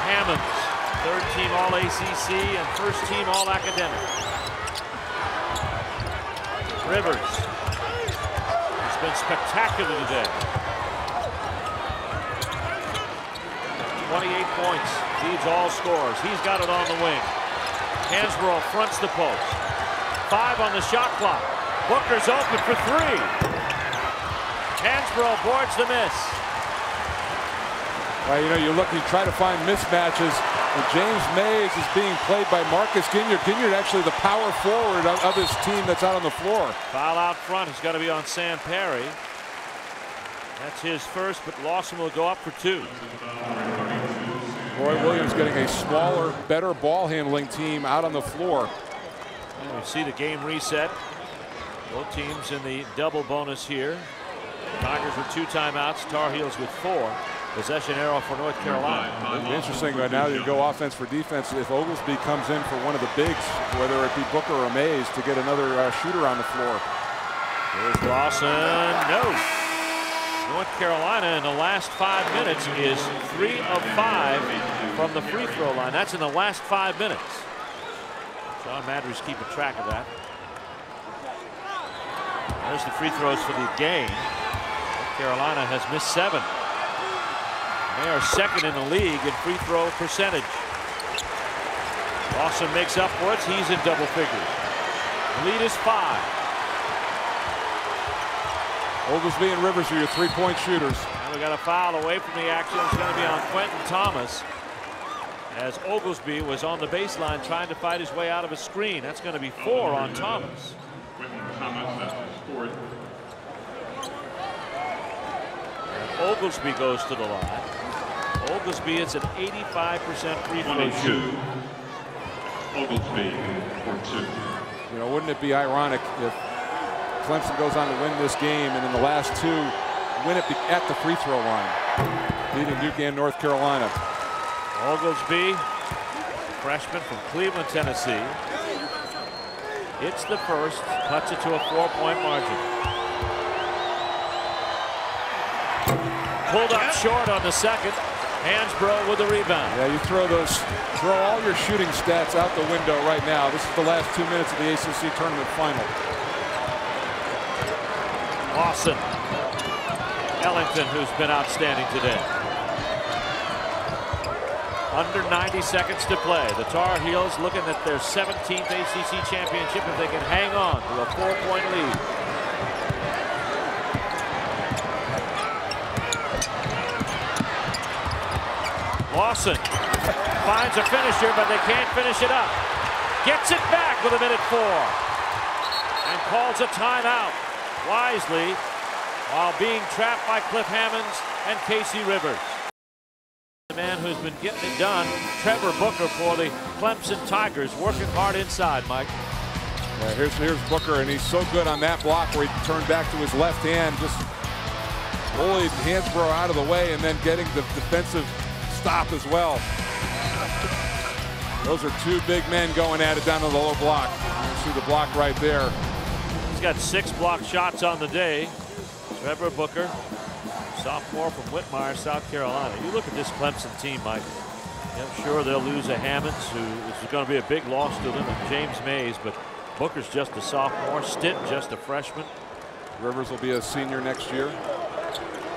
Hammonds, third team All ACC and first team All Academic. Rivers has been spectacular today. 28 points, leads all scores. He's got it on the wing. Hansbrough fronts the post. Five on the shot clock. Booker's open for three. Hansbrough boards the miss. Well, you know, you look, you try to find mismatches. And James Mays is being played by Marcus Ginyard. Ginyard actually the power forward of, of this team that's out on the floor. Foul out front He's got to be on Sam Perry. That's his first, but Lawson will go up for two. Roy Williams getting a smaller, better ball handling team out on the floor. And we see the game reset. Both teams in the double bonus here. Tigers with two timeouts, Tar Heels with four. Possession arrow for North Carolina. Interesting right now you go offense for defense. If Oglesby comes in for one of the bigs, whether it be Booker or Mays, to get another uh, shooter on the floor. Here's Lawson. No. North Carolina in the last five minutes is three of five from the free throw line. That's in the last five minutes. John Madry's keeping track of that. There's the free throws for the game. North Carolina has missed seven. They are second in the league in free throw percentage. Lawson makes up for it. He's in double figures. The lead is five. Oglesby and Rivers are your three-point shooters. And we got a foul away from the action. It's going to be on Quentin Thomas. As Oglesby was on the baseline trying to fight his way out of a screen. That's going to be four on Thomas. Quentin Thomas has. Oglesby goes to the line. Oglesby is an 85% free throw 22. shooter. Oglesby for two. You know, wouldn't it be ironic if Clemson goes on to win this game and in the last two win it at the free throw line, beating Duke and North Carolina. Oglesby, freshman from Cleveland, Tennessee. It's the first, cuts it to a four-point margin. Pulled up short on the second. Hansbrough with the rebound. Yeah, you throw those, throw all your shooting stats out the window right now. This is the last two minutes of the ACC tournament final. Lawson. Ellington, who's been outstanding today. Under 90 seconds to play. The Tar Heels looking at their 17th ACC championship if they can hang on to a four-point lead. Lawson finds a finisher, but they can't finish it up. Gets it back with a minute four. And calls a timeout wisely while being trapped by Cliff Hammonds and K.C. Rivers. The man who's been getting it done, Trevor Booker for the Clemson Tigers, working hard inside, Mike. Yeah, here's, here's Booker, and he's so good on that block where he turned back to his left hand, just bullied Hansbrough out of the way, and then getting the defensive stop as well. Those are two big men going at it down to the low block. You see the block right there. He's got six block shots on the day. Trevor Booker, sophomore from Whitmire, South Carolina. You look at this Clemson team, Mike. I'm sure they'll lose a Hammonds, who is going to be a big loss to them, and James Mays, but Booker's just a sophomore. Stitt just a freshman. Rivers will be a senior next year.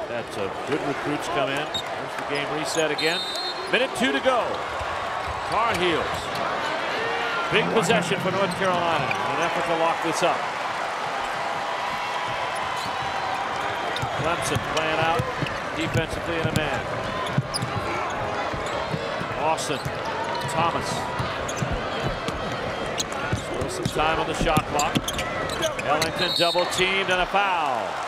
That's a good recruits come in. There's the game reset again. Minute two to go. Tar Heels. Big possession for North Carolina in an effort to lock this up. Clemson playing out defensively in a man. Austin, Thomas. Still some time on the shot clock. Ellington double teamed and a foul.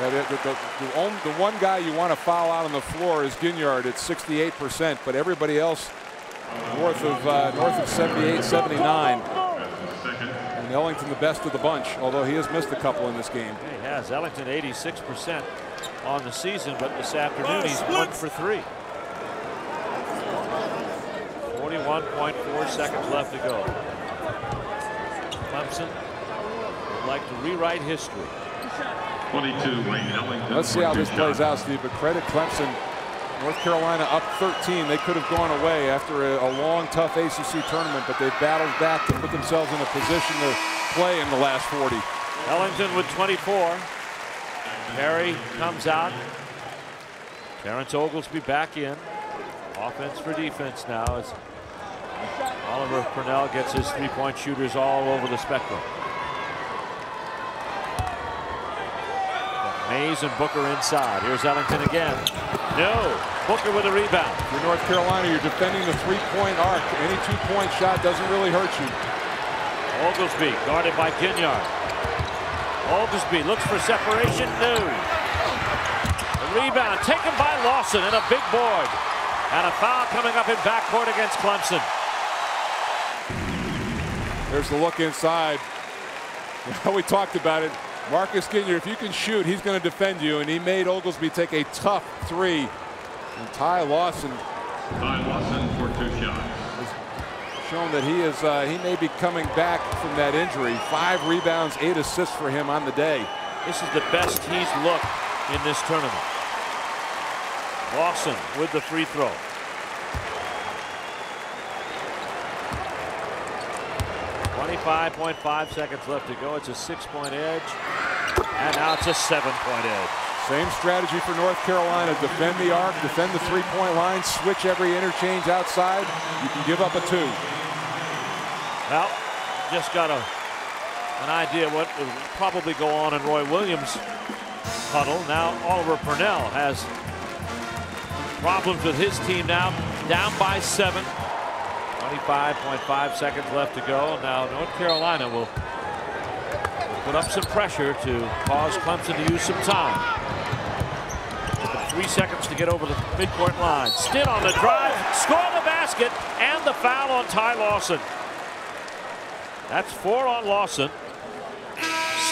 Yeah, the, the, the, the, only, the one guy you want to foul out on the floor is Ginyard at 68%, but everybody else north of uh, north of 78, 79. And Ellington the best of the bunch, although he has missed a couple in this game. He has. Ellington 86% on the season, but this afternoon he's one for three. 41.4 seconds left to go. Clemson would like to rewrite history. 22, Wayne Ellington. Let's see how this plays out, Steve. But credit Clemson. North Carolina up 13. They could have gone away after a, a, long, tough ACC tournament, but they've battled back to put themselves in a position to play in the last 40. Ellington with 24. Perry comes out. Terrence Oglesby back in. Offense for defense now as Oliver Purnell gets his three-point shooters all over the spectrum. Mays and Booker inside. Here's Ellington again. No. Booker with a rebound. For North Carolina, you're defending the three-point arc. Any two-point shot doesn't really hurt you. Oglesby guarded by Ginyard. Oglesby looks for separation. No. The rebound taken by Lawson and a big board. And a foul coming up in backcourt against Clemson. There's the look inside. we talked about it. Marcus Ginyard, if you can shoot, he's going to defend you. And he made Oglesby take a tough three. And Ty Lawson. Ty Lawson for two shots. Has Shown that he is uh, he may be coming back from that injury. Five rebounds, eight assists for him on the day. This is the best he's looked in this tournament. Lawson with the free throw. Twenty-five point five seconds left to go. It's a six-point edge, and now it's a seven-point edge. Same strategy for North Carolina. Defend the arc, defend the three-point line, switch every interchange outside. You can give up a two. Well, just got a, an idea what will probably go on in Roy Williams' huddle. Now Oliver Purnell has problems with his team now, down by seven. 25.5 seconds left to go. Now North Carolina will put up some pressure to cause Clemson to use some time. Three seconds to get over the midcourt line. Stitt on the drive, score the basket, and the foul on Ty Lawson. That's four on Lawson.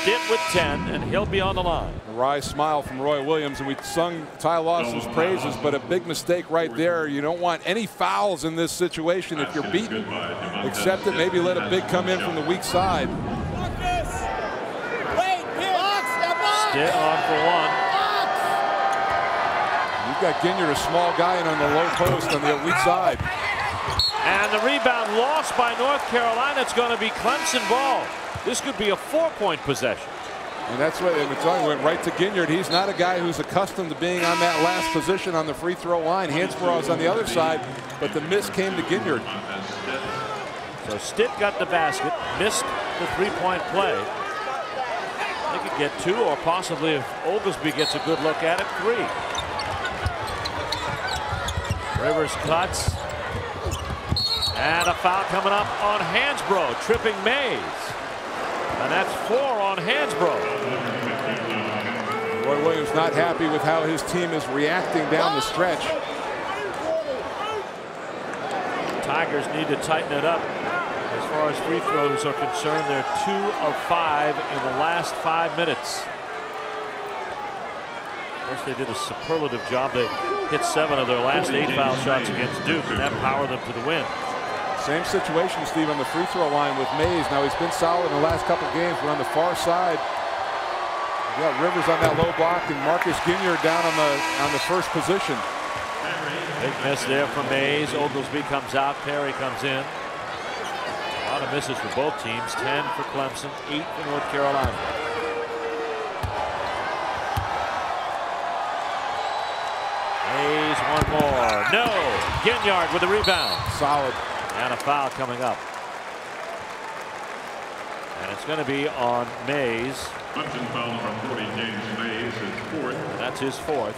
Stitt with 10, and he'll be on the line. A wry smile from Roy Williams, and we sung Ty Lawson's praises, but a big mistake right there. You don't want any fouls in this situation. If you're beaten, accept it. Maybe let a big come in from the weak side. Stitt on for one. You've got Ginyard, a small guy, and on the low post on the weak side. And the rebound lost by North Carolina. It's going to be Clemson ball. This could be a four-point possession. And that's what I'm telling went right to Ginyard. He's not a guy who's accustomed to being on that last position on the free throw line. Hansbrough is on the other side, but the miss came to Ginyard. So Stitt got the basket, missed the three-point play. They could get two, or possibly if Oglesby gets a good look at it, three. Rivers cuts. And a foul coming up on Hansbrough, tripping Mays. And that's four on Hansbrough. Roy Williams not happy with how his team is reacting down the stretch. Tigers need to tighten it up. As far as free throws are concerned, they're two of five in the last five minutes. Of course, they did a superlative job. They hit seven of their last eight foul shots against Duke, and that powered them to the win. Same situation, Steve, on the free throw line with Mays. Now he's been solid in the last couple games, but on the far side, you got Rivers on that low block and Marcus Ginyard down on the on the first position. Big miss there from Mays. Oglesby comes out. Perry comes in. A lot of misses for both teams. 10 for Clemson, 8 for North Carolina. Mays one more. No. Ginyard with the rebound. Solid. And a foul coming up. And it's going to be on Mays. Clemson foul number 40, James Mays, fourth. And that's his fourth.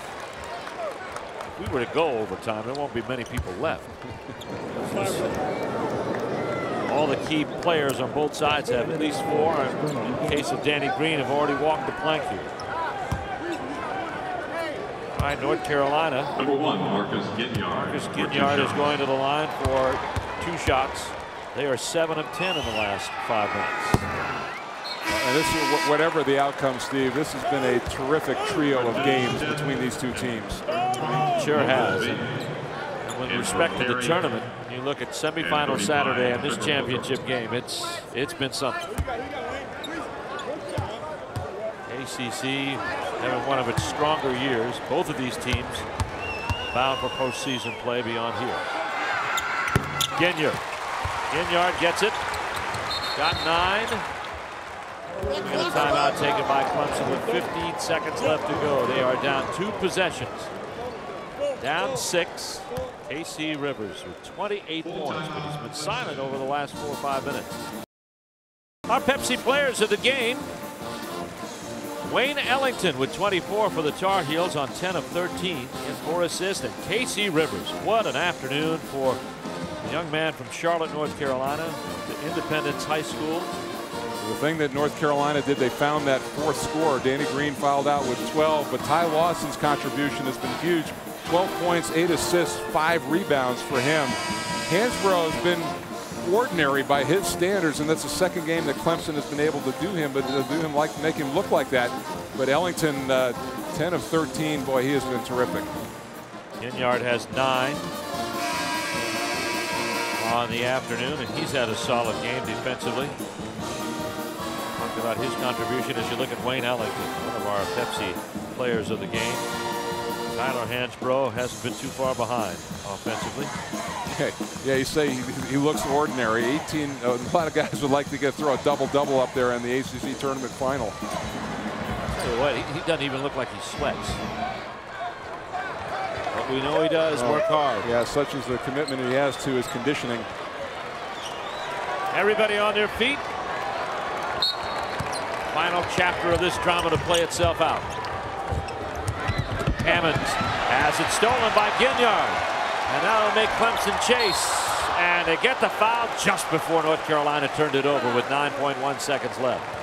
If we were to go overtime, there won't be many people left. All the key players on both sides have at least four. In the case of Danny Green, have already walked the plank here. All right, North Carolina. Number one, Marcus Ginyard. Marcus Ginyard is going to the line for two shots. They are 7 of 10 in the last five minutes. And this is whatever the outcome, Steve. This has been a terrific trio of games between these two teams. Sure has. And, and with respect to the tournament, you look at semifinal Saturday and this championship game, it's it's been something. ACC having one of its stronger years. Both of these teams bound for postseason play beyond here. Ginyard. Ginyard gets it. Got nine. And a timeout taken by Clemson with 15 seconds left to go. They are down two possessions. Down six. K.C. Rivers with 28 points, but he's been silent over the last four or five minutes. Our Pepsi players of the game. Wayne Ellington with 24 for the Tar Heels on 10 of 13 and four assists. And K.C. Rivers. What an afternoon for young man from Charlotte, North Carolina, to Independence High School. The thing that North Carolina did, they found that fourth score. Danny Green fouled out with 12, but Ty Lawson's contribution has been huge. 12 points, 8 assists, 5 rebounds for him. Hansbrough has been ordinary by his standards, and that's the second game that Clemson has been able to do him, but to do him like make him look like that. But Ellington, uh, 10 of 13, boy, he has been terrific. Ginyard has nine on the afternoon, and he's had a solid game defensively. Talked about his contribution as you look at Wayne Ellington, one of our Pepsi players of the game. Tyler Hansbrough hasn't been too far behind offensively. Okay. Yeah, you say he, he looks ordinary. 18. Uh, a lot of guys would like to get throw a double-double up there in the ACC tournament final. Tell you what, he, he doesn't even look like he sweats. We know he does work oh, hard. Yeah, such is the commitment he has to his conditioning. Everybody on their feet. Final chapter of this drama to play itself out. Hammonds has it stolen by Ginyard. And that'll make Clemson chase. And they get the foul just before North Carolina turned it over with 9.1 seconds left.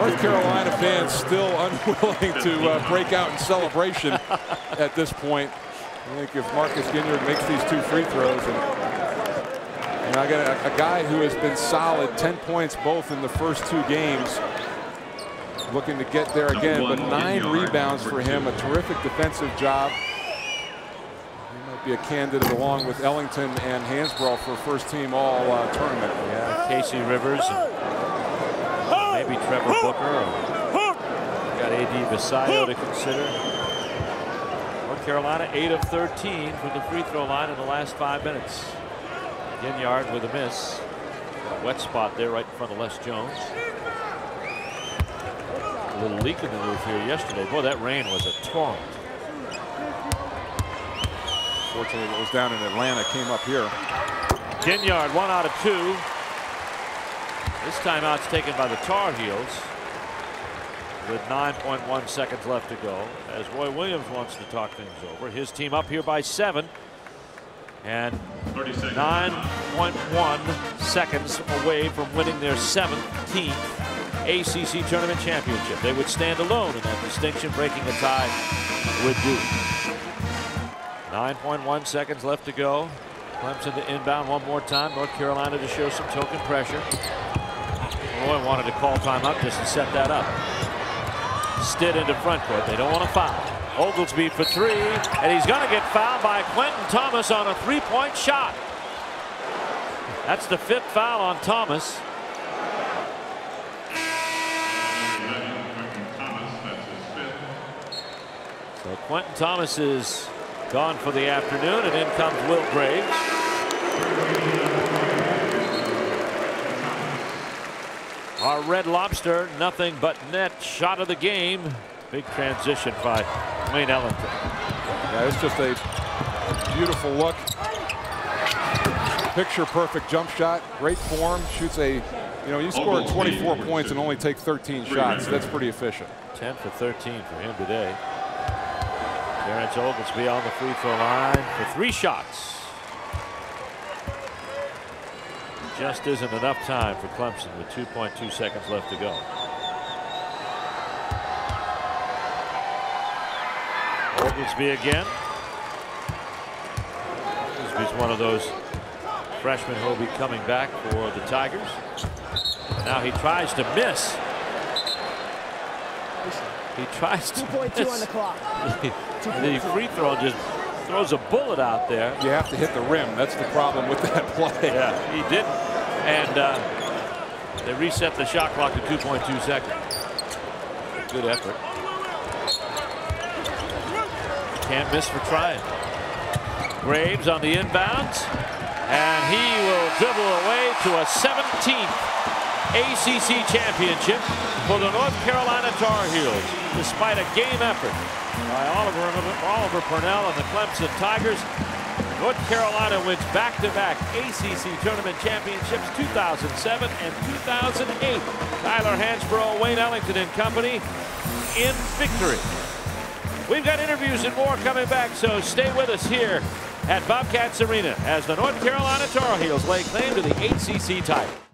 North Carolina fans still unwilling to uh, break out in celebration at this point. I think if Marcus Ginyard makes these two free throws and And I got a, a guy who has been solid, 10 points both in the first two games. Looking to get there again, but nine rebounds for him, a terrific defensive job. He might be a candidate along with Ellington and Hansbrough for first team all uh, tournament. Yeah, K.C. Rivers, maybe Trevor Booker. Got A.D. Vassallo to consider. North Carolina 8 of 13 from the free throw line in the last five minutes. Ginyard with a miss. A wet spot there right in front of Les Jones. A little leak in the roof here yesterday. Boy, that rain was a torrent. Fortunately, what was down in Atlanta came up here. Ginyard, one out of two. This timeout's taken by the Tar Heels with 9.1 seconds left to go as Roy Williams wants to talk things over. His team up here by seven and 9.1 seconds away from winning their 17th ACC tournament championship. They would stand alone in that distinction, breaking a tie with Duke. 9.1 seconds left to go. Clemson to inbound one more time. North Carolina to show some token pressure. Roy wanted to call timeout just to set that up. Stitt into front court. They don't want to foul. Oglesby for three, and he's going to get fouled by Quentin Thomas on a three-point shot. That's the fifth foul on Thomas. So Quentin Thomas is gone for the afternoon, and in comes Will Graves. Our Red Lobster, nothing but net shot of the game. Big transition by Wayne Ellington. Yeah, it's just a beautiful look. Picture perfect jump shot, great form, shoots a, you know, you score 24 points and only take 13 shots. That's pretty efficient. 10 for 13 for him today. Terrence Oglesby on the free throw line for three shots. Just isn't enough time for Clemson with 2.2 seconds left to go. Oglesby again. Oglesby's one of those freshmen who will be coming back for the Tigers. Now he tries to miss. He tries to 2.2 on the clock. the free throw just throws a bullet out there. You have to hit the rim. That's the problem with that play. Yeah, he didn't. And uh, they reset the shot clock to 2.2 seconds. Good effort. Can't miss for trying. Graves on the inbounds. And he will dribble away to a 17th ACC championship for the North Carolina Tar Heels, despite a game effort by Oliver, Oliver Purnell and the Clemson Tigers. North Carolina wins back-to-back ACC tournament championships 2007 and 2008. Tyler Hansbrough, Wayne Ellington and company in victory. We've got interviews and more coming back, so stay with us here at Bobcats Arena as the North Carolina Tar Heels lay claim to the ACC title.